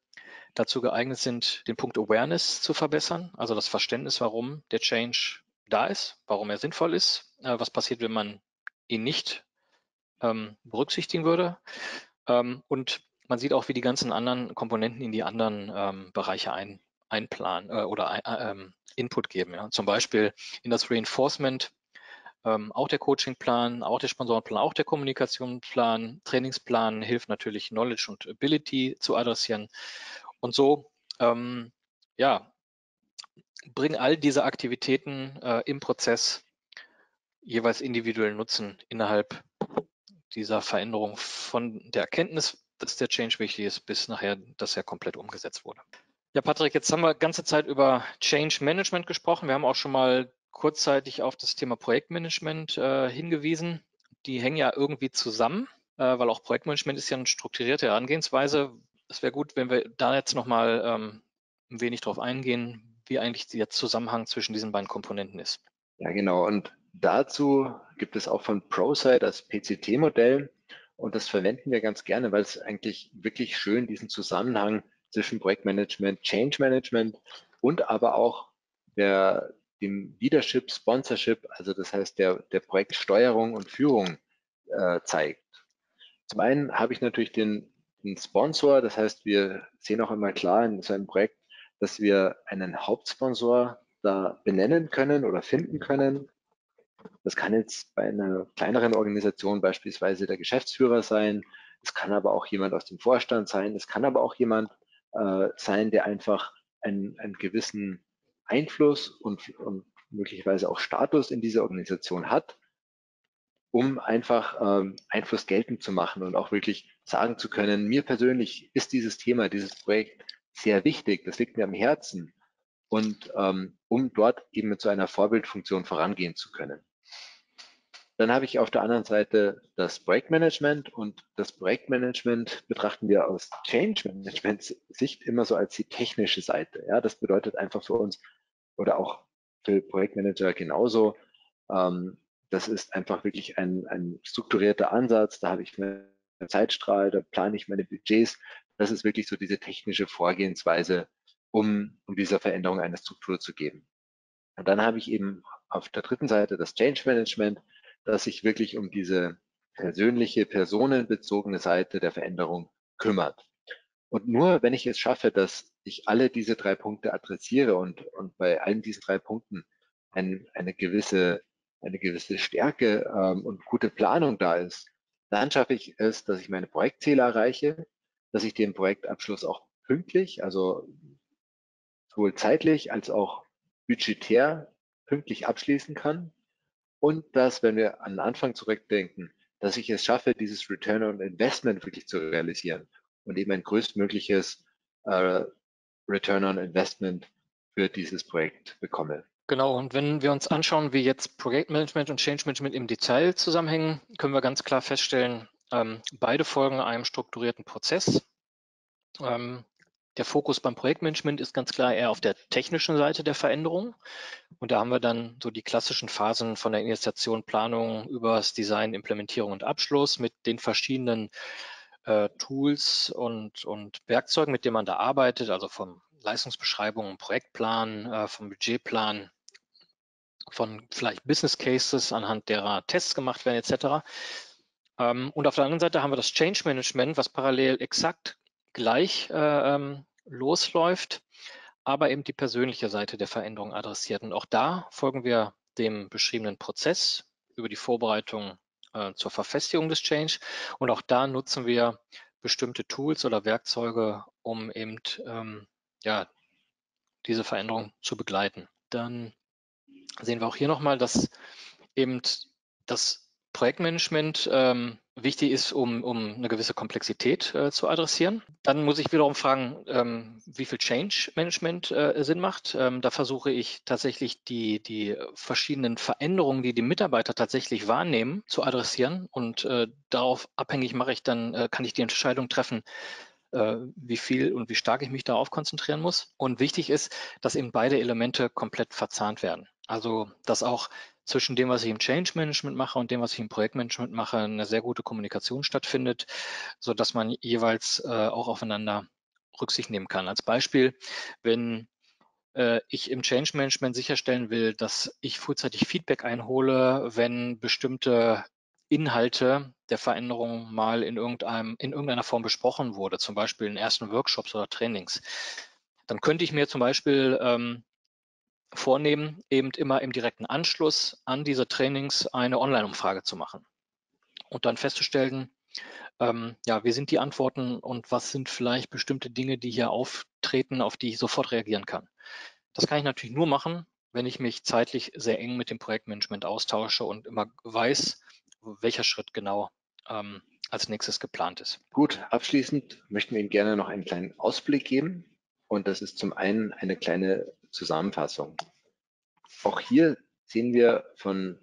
dazu geeignet sind, den Punkt Awareness zu verbessern, also das Verständnis, warum der Change da ist, warum er sinnvoll ist, äh, was passiert, wenn man ihn nicht ähm, berücksichtigen würde. Ähm, und man sieht auch, wie die ganzen anderen Komponenten in die anderen ähm, Bereiche ein, einplanen äh, oder ein, äh, ähm, Input geben. Ja. Zum Beispiel in das Reinforcement, ähm, auch der Coachingplan, auch der Sponsorenplan, auch der Kommunikationsplan, Trainingsplan hilft natürlich Knowledge und Ability zu adressieren. Und so, ähm, ja, bringen all diese Aktivitäten äh, im Prozess jeweils individuellen Nutzen innerhalb dieser Veränderung von der Erkenntnis, dass der Change wichtig ist, bis nachher, dass er komplett umgesetzt wurde. Ja, Patrick, jetzt haben wir ganze Zeit über Change Management gesprochen. Wir haben auch schon mal kurzzeitig auf das Thema Projektmanagement äh, hingewiesen. Die hängen ja irgendwie zusammen, äh, weil auch Projektmanagement ist ja eine strukturierte Herangehensweise. Es wäre gut, wenn wir da jetzt nochmal ähm, ein wenig drauf eingehen, wie eigentlich der Zusammenhang zwischen diesen beiden Komponenten ist. Ja, genau. Und dazu gibt es auch von ProSite das PCT-Modell. Und das verwenden wir ganz gerne, weil es eigentlich wirklich schön diesen Zusammenhang zwischen Projektmanagement, Change Management und aber auch der, dem Leadership, Sponsorship, also das heißt der, der Projektsteuerung und Führung äh, zeigt. Zum einen habe ich natürlich den, den Sponsor, das heißt, wir sehen auch immer klar in so einem Projekt, dass wir einen Hauptsponsor da benennen können oder finden können. Das kann jetzt bei einer kleineren Organisation beispielsweise der Geschäftsführer sein. Es kann aber auch jemand aus dem Vorstand sein. Es kann aber auch jemand äh, sein, der einfach einen, einen gewissen Einfluss und, und möglicherweise auch Status in dieser Organisation hat, um einfach ähm, Einfluss geltend zu machen und auch wirklich sagen zu können, mir persönlich ist dieses Thema, dieses Projekt sehr wichtig, das liegt mir am Herzen und ähm, um dort eben zu einer Vorbildfunktion vorangehen zu können. Dann habe ich auf der anderen Seite das Projektmanagement und das Projektmanagement betrachten wir aus Change Management Sicht immer so als die technische Seite. Ja, das bedeutet einfach für uns oder auch für Projektmanager genauso. Ähm, das ist einfach wirklich ein, ein strukturierter Ansatz. Da habe ich meinen Zeitstrahl, da plane ich meine Budgets. Das ist wirklich so diese technische Vorgehensweise, um, um dieser Veränderung eine Struktur zu geben. Und dann habe ich eben auf der dritten Seite das Change Management das sich wirklich um diese persönliche, personenbezogene Seite der Veränderung kümmert. Und nur wenn ich es schaffe, dass ich alle diese drei Punkte adressiere und, und bei allen diesen drei Punkten ein, eine gewisse, eine gewisse Stärke ähm, und gute Planung da ist, dann schaffe ich es, dass ich meine Projektziele erreiche, dass ich den Projektabschluss auch pünktlich, also sowohl zeitlich als auch budgetär pünktlich abschließen kann und dass, wenn wir an den Anfang zurückdenken, dass ich es schaffe, dieses Return on Investment wirklich zu realisieren und eben ein größtmögliches äh, Return on Investment für dieses Projekt bekomme. Genau, und wenn wir uns anschauen, wie jetzt Projektmanagement und Change Management im Detail zusammenhängen, können wir ganz klar feststellen, ähm, beide folgen einem strukturierten Prozess. Ähm, der Fokus beim Projektmanagement ist ganz klar eher auf der technischen Seite der Veränderung. Und da haben wir dann so die klassischen Phasen von der Initiation, Planung über das Design, Implementierung und Abschluss mit den verschiedenen äh, Tools und, und Werkzeugen, mit denen man da arbeitet, also von Leistungsbeschreibungen, Projektplan, äh, vom Budgetplan, von vielleicht Business Cases, anhand derer Tests gemacht werden, etc. Ähm, und auf der anderen Seite haben wir das Change Management, was parallel exakt gleich äh, ähm, losläuft, aber eben die persönliche Seite der Veränderung adressiert. Und auch da folgen wir dem beschriebenen Prozess über die Vorbereitung äh, zur Verfestigung des Change. Und auch da nutzen wir bestimmte Tools oder Werkzeuge, um eben ähm, ja, diese Veränderung zu begleiten. Dann sehen wir auch hier nochmal, dass eben das Projektmanagement ähm, wichtig ist, um, um eine gewisse Komplexität äh, zu adressieren. Dann muss ich wiederum fragen, ähm, wie viel Change Management äh, Sinn macht. Ähm, da versuche ich tatsächlich die, die verschiedenen Veränderungen, die die Mitarbeiter tatsächlich wahrnehmen, zu adressieren. Und äh, darauf abhängig mache ich dann, äh, kann ich die Entscheidung treffen, äh, wie viel und wie stark ich mich darauf konzentrieren muss. Und wichtig ist, dass eben beide Elemente komplett verzahnt werden. Also, dass auch zwischen dem, was ich im Change Management mache und dem, was ich im Projektmanagement mache, eine sehr gute Kommunikation stattfindet, so dass man jeweils äh, auch aufeinander Rücksicht nehmen kann. Als Beispiel, wenn äh, ich im Change Management sicherstellen will, dass ich frühzeitig Feedback einhole, wenn bestimmte Inhalte der Veränderung mal in irgendeinem, in irgendeiner Form besprochen wurde, zum Beispiel in ersten Workshops oder Trainings. Dann könnte ich mir zum Beispiel ähm, vornehmen, eben immer im direkten Anschluss an diese Trainings eine Online-Umfrage zu machen und dann festzustellen, ähm, ja, wie sind die Antworten und was sind vielleicht bestimmte Dinge, die hier auftreten, auf die ich sofort reagieren kann. Das kann ich natürlich nur machen, wenn ich mich zeitlich sehr eng mit dem Projektmanagement austausche und immer weiß, welcher Schritt genau ähm, als nächstes geplant ist. Gut, abschließend möchten wir Ihnen gerne noch einen kleinen Ausblick geben. Und das ist zum einen eine kleine Zusammenfassung. Auch hier sehen wir von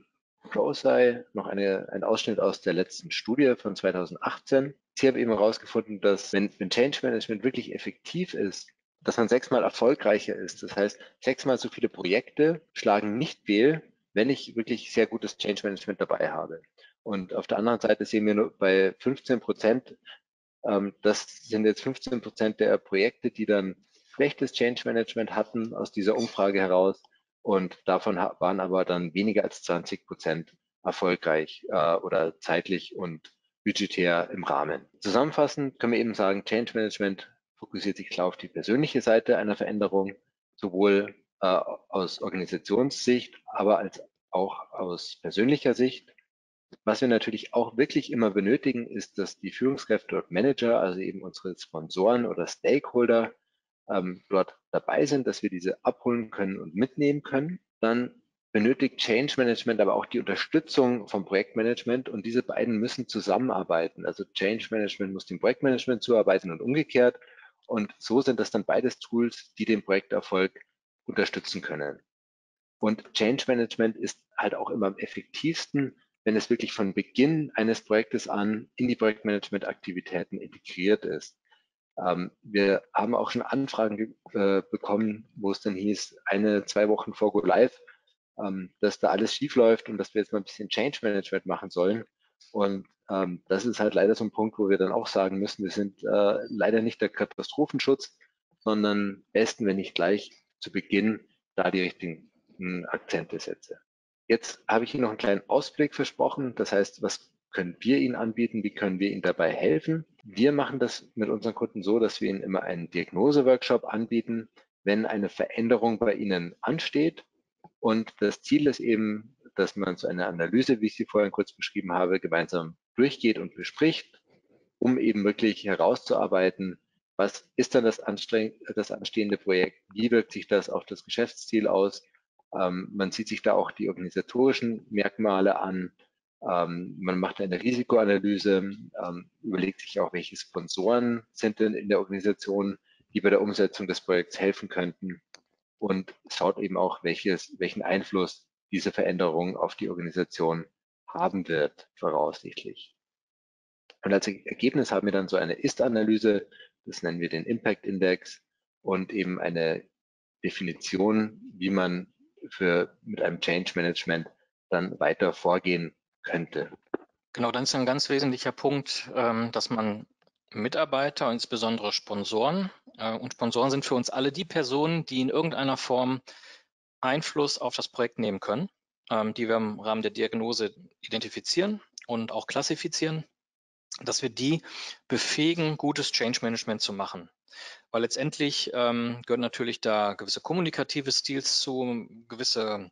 ProSci noch eine, einen Ausschnitt aus der letzten Studie von 2018. Sie haben eben herausgefunden, dass wenn, wenn Change Management wirklich effektiv ist, dass man sechsmal erfolgreicher ist. Das heißt, sechsmal so viele Projekte schlagen nicht fehl, wenn ich wirklich sehr gutes Change Management dabei habe. Und auf der anderen Seite sehen wir nur bei 15 Prozent, ähm, das sind jetzt 15 Prozent der Projekte, die dann schlechtes Change Management hatten aus dieser Umfrage heraus. Und davon waren aber dann weniger als 20 Prozent erfolgreich äh, oder zeitlich und budgetär im Rahmen. Zusammenfassend können wir eben sagen, Change Management fokussiert sich klar auf die persönliche Seite einer Veränderung, sowohl äh, aus Organisationssicht, aber als auch aus persönlicher Sicht. Was wir natürlich auch wirklich immer benötigen, ist, dass die Führungskräfte und Manager, also eben unsere Sponsoren oder Stakeholder, ähm, dort dabei sind, dass wir diese abholen können und mitnehmen können. Dann benötigt Change Management aber auch die Unterstützung vom Projektmanagement und diese beiden müssen zusammenarbeiten. Also Change Management muss dem Projektmanagement zuarbeiten und umgekehrt. Und so sind das dann beides Tools, die den Projekterfolg unterstützen können. Und Change Management ist halt auch immer am effektivsten, wenn es wirklich von Beginn eines Projektes an in die Projektmanagement-Aktivitäten integriert ist. Ähm, wir haben auch schon Anfragen äh, bekommen, wo es dann hieß, eine, zwei Wochen vor Go Live, ähm, dass da alles schief läuft und dass wir jetzt mal ein bisschen Change Management machen sollen. Und ähm, das ist halt leider so ein Punkt, wo wir dann auch sagen müssen, wir sind äh, leider nicht der Katastrophenschutz, sondern besten, wenn ich gleich zu Beginn da die richtigen Akzente setze. Jetzt habe ich Ihnen noch einen kleinen Ausblick versprochen. Das heißt, was können wir Ihnen anbieten? Wie können wir Ihnen dabei helfen? Wir machen das mit unseren Kunden so, dass wir Ihnen immer einen Diagnose-Workshop anbieten, wenn eine Veränderung bei Ihnen ansteht. Und das Ziel ist eben, dass man so eine Analyse, wie ich sie vorhin kurz beschrieben habe, gemeinsam durchgeht und bespricht, um eben wirklich herauszuarbeiten, was ist dann das, das anstehende Projekt, wie wirkt sich das auf das Geschäftsziel aus. Ähm, man sieht sich da auch die organisatorischen Merkmale an. Ähm, man macht eine Risikoanalyse, ähm, überlegt sich auch, welche Sponsoren sind denn in der Organisation, die bei der Umsetzung des Projekts helfen könnten und schaut eben auch, welches, welchen Einfluss diese Veränderung auf die Organisation haben wird, voraussichtlich. Und als Ergebnis haben wir dann so eine Ist-Analyse, das nennen wir den Impact Index und eben eine Definition, wie man für, mit einem Change Management dann weiter vorgehen könnte. Genau, dann ist ein ganz wesentlicher Punkt, ähm, dass man Mitarbeiter, insbesondere Sponsoren, äh, und Sponsoren sind für uns alle die Personen, die in irgendeiner Form Einfluss auf das Projekt nehmen können, ähm, die wir im Rahmen der Diagnose identifizieren und auch klassifizieren, dass wir die befähigen, gutes Change Management zu machen. Weil letztendlich ähm, gehören natürlich da gewisse kommunikative Stils zu, gewisse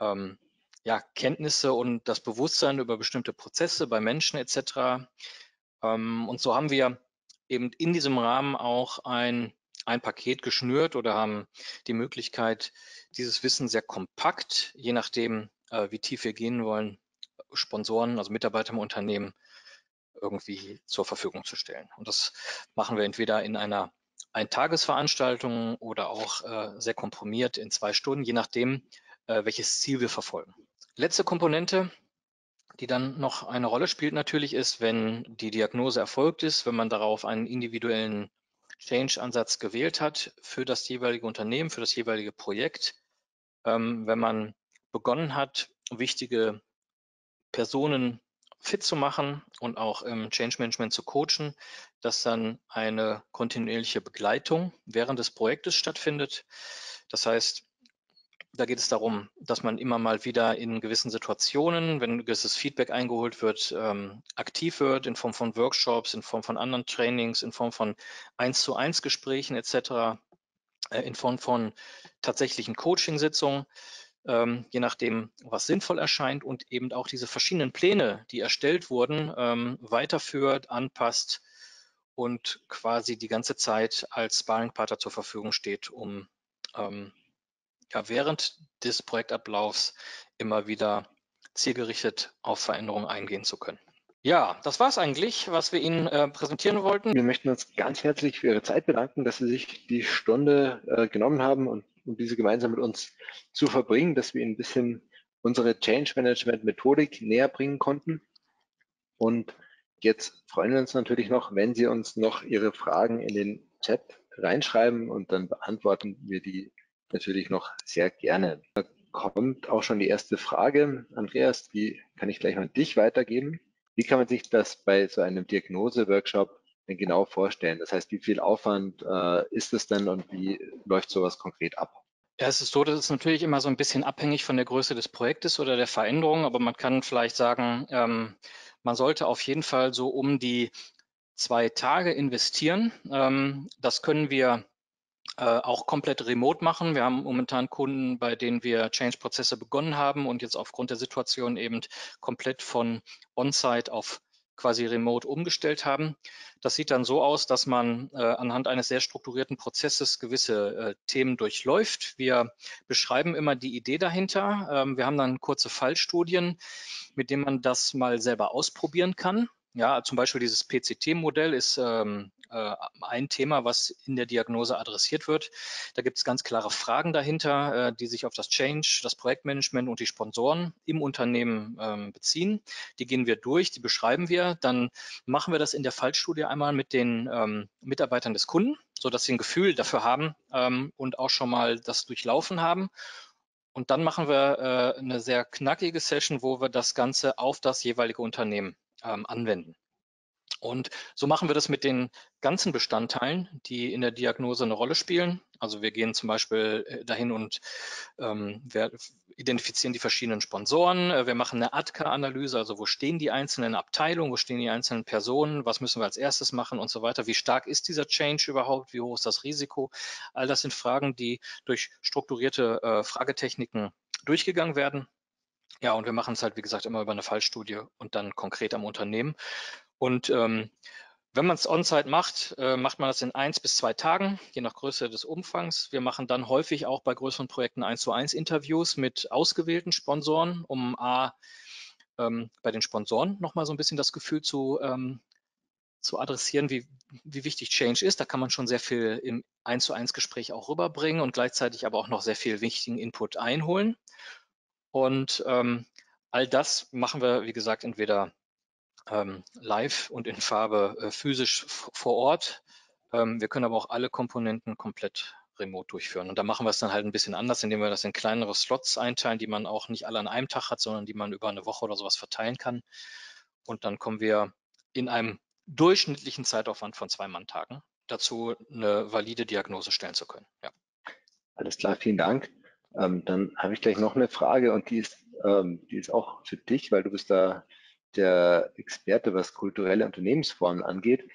ähm, ja, Kenntnisse und das Bewusstsein über bestimmte Prozesse bei Menschen etc. Ähm, und so haben wir eben in diesem Rahmen auch ein ein Paket geschnürt oder haben die Möglichkeit, dieses Wissen sehr kompakt, je nachdem, äh, wie tief wir gehen wollen, Sponsoren, also Mitarbeiter im Unternehmen, irgendwie zur Verfügung zu stellen. Und das machen wir entweder in einer Eintagesveranstaltung oder auch äh, sehr komprimiert in zwei Stunden, je nachdem, äh, welches Ziel wir verfolgen. Letzte Komponente, die dann noch eine Rolle spielt natürlich ist, wenn die Diagnose erfolgt ist, wenn man darauf einen individuellen Change-Ansatz gewählt hat für das jeweilige Unternehmen, für das jeweilige Projekt, ähm, wenn man begonnen hat, wichtige Personen fit zu machen und auch im Change Management zu coachen, dass dann eine kontinuierliche Begleitung während des Projektes stattfindet. Das heißt, da geht es darum, dass man immer mal wieder in gewissen Situationen, wenn gewisses Feedback eingeholt wird, ähm, aktiv wird in Form von Workshops, in Form von anderen Trainings, in Form von eins zu eins Gesprächen etc., äh, in Form von tatsächlichen Coaching-Sitzungen, ähm, je nachdem, was sinnvoll erscheint und eben auch diese verschiedenen Pläne, die erstellt wurden, ähm, weiterführt, anpasst und quasi die ganze Zeit als Sparringpartner zur Verfügung steht, um ähm, ja, während des Projektablaufs immer wieder zielgerichtet auf Veränderungen eingehen zu können. Ja, das war es eigentlich, was wir Ihnen äh, präsentieren wollten. Wir möchten uns ganz herzlich für Ihre Zeit bedanken, dass Sie sich die Stunde äh, genommen haben und um diese gemeinsam mit uns zu verbringen, dass wir Ihnen ein bisschen unsere Change Management Methodik näher bringen konnten. Und jetzt freuen wir uns natürlich noch, wenn Sie uns noch Ihre Fragen in den Chat reinschreiben und dann beantworten wir die natürlich noch sehr gerne. Da kommt auch schon die erste Frage. Andreas, die kann ich gleich an dich weitergeben. Wie kann man sich das bei so einem Diagnose-Workshop denn genau vorstellen? Das heißt, wie viel Aufwand äh, ist es denn und wie läuft sowas konkret ab? Ja, es ist so, das ist natürlich immer so ein bisschen abhängig von der Größe des Projektes oder der Veränderung, aber man kann vielleicht sagen, ähm, man sollte auf jeden Fall so um die zwei Tage investieren. Ähm, das können wir äh, auch komplett remote machen. Wir haben momentan Kunden, bei denen wir Change-Prozesse begonnen haben und jetzt aufgrund der Situation eben komplett von On-Site auf quasi remote umgestellt haben. Das sieht dann so aus, dass man äh, anhand eines sehr strukturierten Prozesses gewisse äh, Themen durchläuft. Wir beschreiben immer die Idee dahinter. Ähm, wir haben dann kurze Fallstudien, mit denen man das mal selber ausprobieren kann. Ja, zum Beispiel dieses PCT-Modell ist ähm, äh, ein Thema, was in der Diagnose adressiert wird. Da gibt es ganz klare Fragen dahinter, äh, die sich auf das Change, das Projektmanagement und die Sponsoren im Unternehmen ähm, beziehen. Die gehen wir durch, die beschreiben wir. Dann machen wir das in der Fallstudie einmal mit den ähm, Mitarbeitern des Kunden, sodass sie ein Gefühl dafür haben ähm, und auch schon mal das durchlaufen haben. Und dann machen wir äh, eine sehr knackige Session, wo wir das Ganze auf das jeweilige Unternehmen ähm, anwenden. Und so machen wir das mit den ganzen Bestandteilen, die in der Diagnose eine Rolle spielen. Also wir gehen zum Beispiel äh, dahin und ähm, wir identifizieren die verschiedenen Sponsoren. Äh, wir machen eine ADKA-Analyse, also wo stehen die einzelnen Abteilungen, wo stehen die einzelnen Personen, was müssen wir als erstes machen und so weiter. Wie stark ist dieser Change überhaupt? Wie hoch ist das Risiko? All das sind Fragen, die durch strukturierte äh, Fragetechniken durchgegangen werden. Ja, und wir machen es halt, wie gesagt, immer über eine Fallstudie und dann konkret am Unternehmen. Und ähm, wenn man es on-site macht, äh, macht man das in eins bis zwei Tagen, je nach Größe des Umfangs. Wir machen dann häufig auch bei größeren Projekten eins zu eins Interviews mit ausgewählten Sponsoren, um A, ähm, bei den Sponsoren nochmal so ein bisschen das Gefühl zu, ähm, zu adressieren, wie, wie wichtig Change ist. Da kann man schon sehr viel im eins zu eins Gespräch auch rüberbringen und gleichzeitig aber auch noch sehr viel wichtigen Input einholen. Und ähm, all das machen wir, wie gesagt, entweder ähm, live und in Farbe äh, physisch vor Ort. Ähm, wir können aber auch alle Komponenten komplett remote durchführen. Und da machen wir es dann halt ein bisschen anders, indem wir das in kleinere Slots einteilen, die man auch nicht alle an einem Tag hat, sondern die man über eine Woche oder sowas verteilen kann. Und dann kommen wir in einem durchschnittlichen Zeitaufwand von zwei Mann-Tagen dazu, eine valide Diagnose stellen zu können. Ja. Alles klar, vielen Dank. Ähm, dann habe ich gleich noch eine Frage und die ist, ähm, die ist auch für dich, weil du bist da der Experte, was kulturelle Unternehmensformen angeht.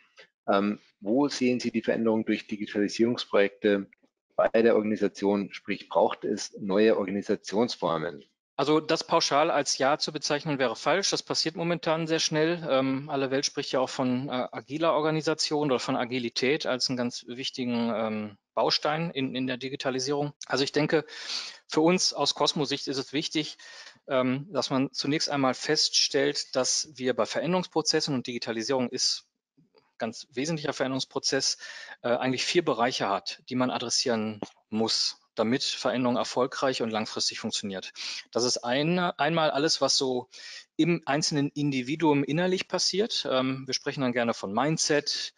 Ähm, wo sehen Sie die Veränderung durch Digitalisierungsprojekte bei der Organisation? Sprich, braucht es neue Organisationsformen? Also das pauschal als Ja zu bezeichnen wäre falsch. Das passiert momentan sehr schnell. Ähm, alle Welt spricht ja auch von äh, agiler Organisation oder von Agilität als einen ganz wichtigen ähm, Baustein in, in der Digitalisierung. Also ich denke, für uns aus Cosmo-Sicht ist es wichtig, dass man zunächst einmal feststellt, dass wir bei Veränderungsprozessen und Digitalisierung ist ganz wesentlicher Veränderungsprozess, äh, eigentlich vier Bereiche hat, die man adressieren muss, damit Veränderung erfolgreich und langfristig funktioniert. Das ist eine, einmal alles, was so im einzelnen Individuum innerlich passiert. Ähm, wir sprechen dann gerne von Mindset,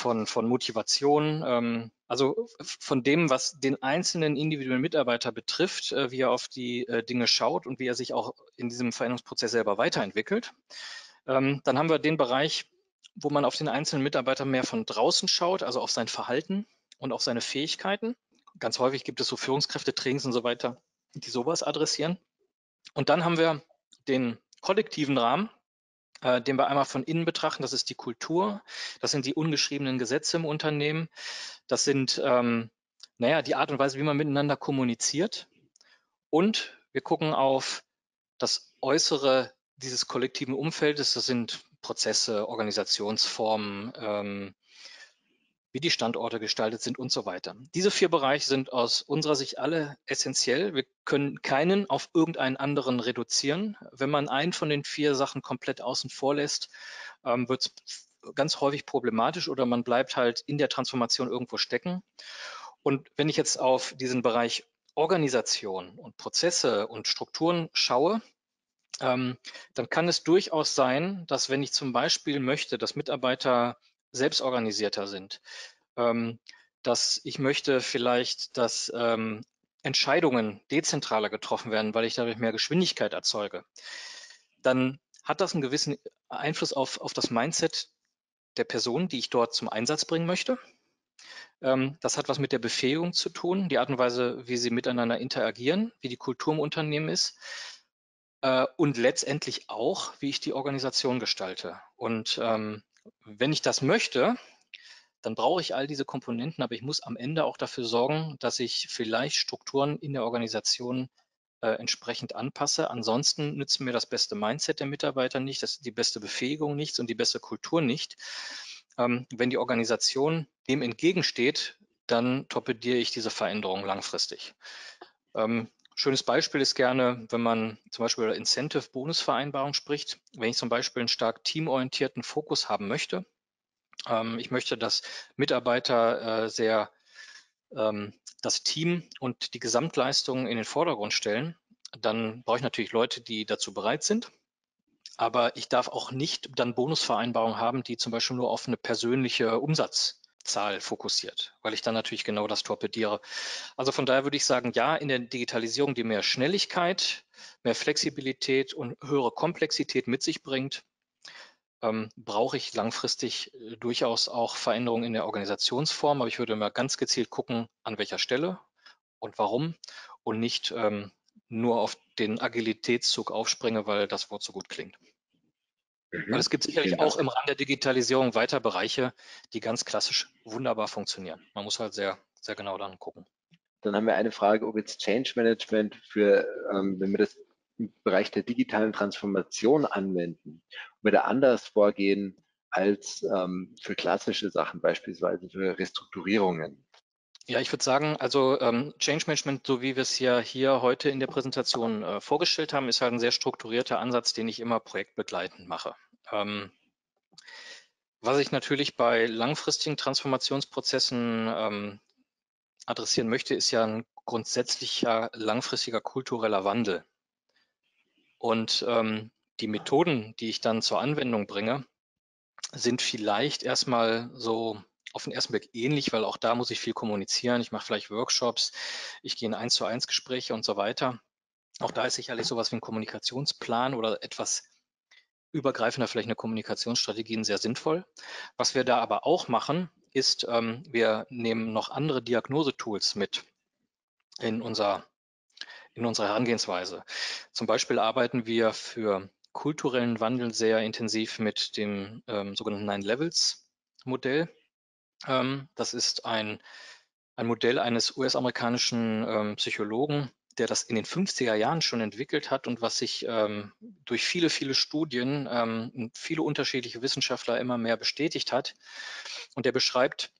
von, von Motivation, ähm, also von dem, was den einzelnen individuellen Mitarbeiter betrifft, äh, wie er auf die äh, Dinge schaut und wie er sich auch in diesem Veränderungsprozess selber weiterentwickelt. Ähm, dann haben wir den Bereich, wo man auf den einzelnen Mitarbeiter mehr von draußen schaut, also auf sein Verhalten und auf seine Fähigkeiten. Ganz häufig gibt es so Führungskräftetrainings und so weiter, die sowas adressieren. Und dann haben wir den kollektiven Rahmen, äh, den wir einmal von innen betrachten. Das ist die Kultur, das sind die ungeschriebenen Gesetze im Unternehmen, das sind, ähm, naja, die Art und Weise, wie man miteinander kommuniziert. Und wir gucken auf das Äußere dieses kollektiven Umfeldes. Das sind Prozesse, Organisationsformen, ähm, wie die Standorte gestaltet sind und so weiter. Diese vier Bereiche sind aus unserer Sicht alle essentiell. Wir können keinen auf irgendeinen anderen reduzieren. Wenn man einen von den vier Sachen komplett außen vor lässt, ähm, wird es ganz häufig problematisch oder man bleibt halt in der Transformation irgendwo stecken. Und wenn ich jetzt auf diesen Bereich Organisation und Prozesse und Strukturen schaue, ähm, dann kann es durchaus sein, dass wenn ich zum Beispiel möchte, dass Mitarbeiter selbstorganisierter sind, ähm, dass ich möchte vielleicht, dass ähm, Entscheidungen dezentraler getroffen werden, weil ich dadurch mehr Geschwindigkeit erzeuge, dann hat das einen gewissen Einfluss auf, auf das Mindset der Person, die ich dort zum Einsatz bringen möchte. Ähm, das hat was mit der Befähigung zu tun, die Art und Weise, wie sie miteinander interagieren, wie die Kultur im Unternehmen ist äh, und letztendlich auch, wie ich die Organisation gestalte. Und ähm, wenn ich das möchte, dann brauche ich all diese Komponenten, aber ich muss am Ende auch dafür sorgen, dass ich vielleicht Strukturen in der Organisation äh, entsprechend anpasse. Ansonsten nützt mir das beste Mindset der Mitarbeiter nicht, das, die beste Befähigung nichts und die beste Kultur nicht. Ähm, wenn die Organisation dem entgegensteht, dann torpediere ich diese Veränderung langfristig. Ähm, schönes Beispiel ist gerne, wenn man zum Beispiel über Incentive-Bonusvereinbarung spricht. Wenn ich zum Beispiel einen stark teamorientierten Fokus haben möchte, ähm, ich möchte, dass Mitarbeiter äh, sehr ähm, das Team und die Gesamtleistung in den Vordergrund stellen, dann brauche ich natürlich Leute, die dazu bereit sind. Aber ich darf auch nicht dann Bonusvereinbarungen haben, die zum Beispiel nur auf eine persönliche Umsatzzahl fokussiert, weil ich dann natürlich genau das torpediere. Also von daher würde ich sagen, ja, in der Digitalisierung, die mehr Schnelligkeit, mehr Flexibilität und höhere Komplexität mit sich bringt, ähm, brauche ich langfristig äh, durchaus auch Veränderungen in der Organisationsform. Aber ich würde mal ganz gezielt gucken, an welcher Stelle und warum und nicht ähm, nur auf den Agilitätszug aufspringe, weil das Wort so gut klingt. Mhm. Weil es gibt sicherlich auch im Rahmen der Digitalisierung weiter Bereiche, die ganz klassisch wunderbar funktionieren. Man muss halt sehr, sehr genau dann gucken. Dann haben wir eine Frage, ob jetzt Change Management für, ähm, wenn wir das im Bereich der digitalen Transformation anwenden, ob wir da anders vorgehen als ähm, für klassische Sachen, beispielsweise für Restrukturierungen. Ja, ich würde sagen, also ähm, Change Management, so wie wir es ja hier heute in der Präsentation äh, vorgestellt haben, ist halt ein sehr strukturierter Ansatz, den ich immer projektbegleitend mache. Ähm, was ich natürlich bei langfristigen Transformationsprozessen ähm, adressieren möchte, ist ja ein grundsätzlicher langfristiger kultureller Wandel. Und ähm, die Methoden, die ich dann zur Anwendung bringe, sind vielleicht erstmal so auf den ersten Blick ähnlich, weil auch da muss ich viel kommunizieren. Ich mache vielleicht Workshops, ich gehe in eins zu eins Gespräche und so weiter. Auch da ist sicherlich sowas wie ein Kommunikationsplan oder etwas übergreifender, vielleicht eine Kommunikationsstrategie sehr sinnvoll. Was wir da aber auch machen, ist, ähm, wir nehmen noch andere Diagnosetools mit in unser in unserer Herangehensweise. Zum Beispiel arbeiten wir für kulturellen Wandel sehr intensiv mit dem ähm, sogenannten Nine Levels Modell. Ähm, das ist ein, ein Modell eines US-amerikanischen ähm, Psychologen, der das in den 50er Jahren schon entwickelt hat und was sich ähm, durch viele, viele Studien ähm, und viele unterschiedliche Wissenschaftler immer mehr bestätigt hat. Und der beschreibt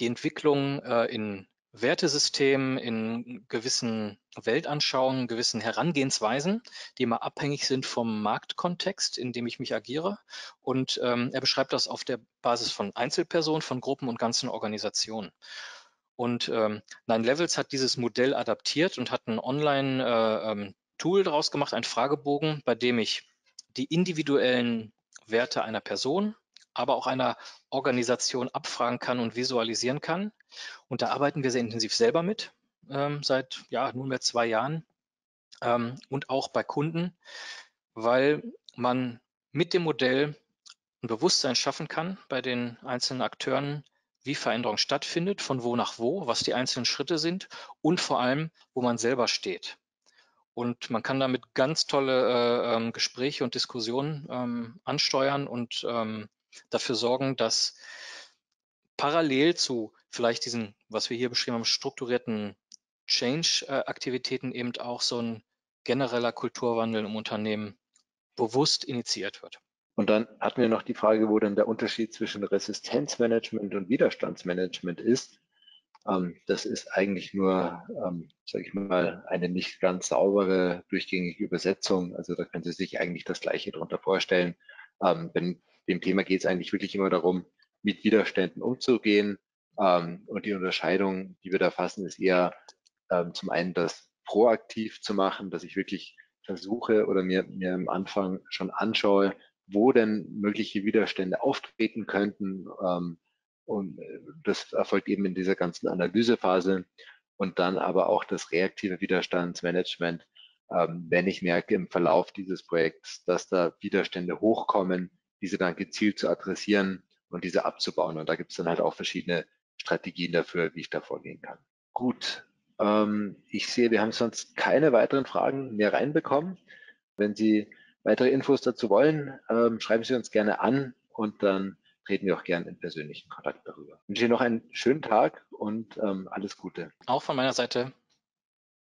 die Entwicklung äh, in Wertesystemen, in gewissen Weltanschauungen, gewissen Herangehensweisen, die immer abhängig sind vom Marktkontext, in dem ich mich agiere. Und ähm, er beschreibt das auf der Basis von Einzelpersonen, von Gruppen und ganzen Organisationen. Und ähm, Nine Levels hat dieses Modell adaptiert und hat ein Online-Tool äh, ähm, daraus gemacht, ein Fragebogen, bei dem ich die individuellen Werte einer Person, aber auch einer Organisation abfragen kann und visualisieren kann. Und da arbeiten wir sehr intensiv selber mit, ähm, seit ja, nunmehr zwei Jahren ähm, und auch bei Kunden, weil man mit dem Modell ein Bewusstsein schaffen kann bei den einzelnen Akteuren, wie Veränderung stattfindet, von wo nach wo, was die einzelnen Schritte sind und vor allem, wo man selber steht. Und man kann damit ganz tolle äh, ähm, Gespräche und Diskussionen ähm, ansteuern und ähm, dafür sorgen, dass parallel zu vielleicht diesen, was wir hier beschrieben haben, strukturierten Change-Aktivitäten eben auch so ein genereller Kulturwandel im Unternehmen bewusst initiiert wird. Und dann hatten wir noch die Frage, wo denn der Unterschied zwischen Resistenzmanagement und Widerstandsmanagement ist. Ähm, das ist eigentlich nur, ähm, sage ich mal, eine nicht ganz saubere, durchgängige Übersetzung. Also da können Sie sich eigentlich das Gleiche darunter vorstellen. Ähm, denn dem Thema geht es eigentlich wirklich immer darum, mit Widerständen umzugehen. Ähm, und die Unterscheidung, die wir da fassen, ist eher ähm, zum einen das proaktiv zu machen, dass ich wirklich versuche oder mir, mir am Anfang schon anschaue, wo denn mögliche Widerstände auftreten könnten. Ähm, und äh, das erfolgt eben in dieser ganzen Analysephase und dann aber auch das reaktive Widerstandsmanagement, ähm, wenn ich merke im Verlauf dieses Projekts, dass da Widerstände hochkommen, diese dann gezielt zu adressieren und diese abzubauen. Und da gibt es dann halt auch verschiedene Strategien dafür, wie ich da vorgehen kann. Gut, ähm, ich sehe, wir haben sonst keine weiteren Fragen mehr reinbekommen. Wenn Sie weitere Infos dazu wollen, ähm, schreiben Sie uns gerne an und dann treten wir auch gerne in persönlichen Kontakt darüber. Ich wünsche Ihnen noch einen schönen Tag und ähm, alles Gute. Auch von meiner Seite.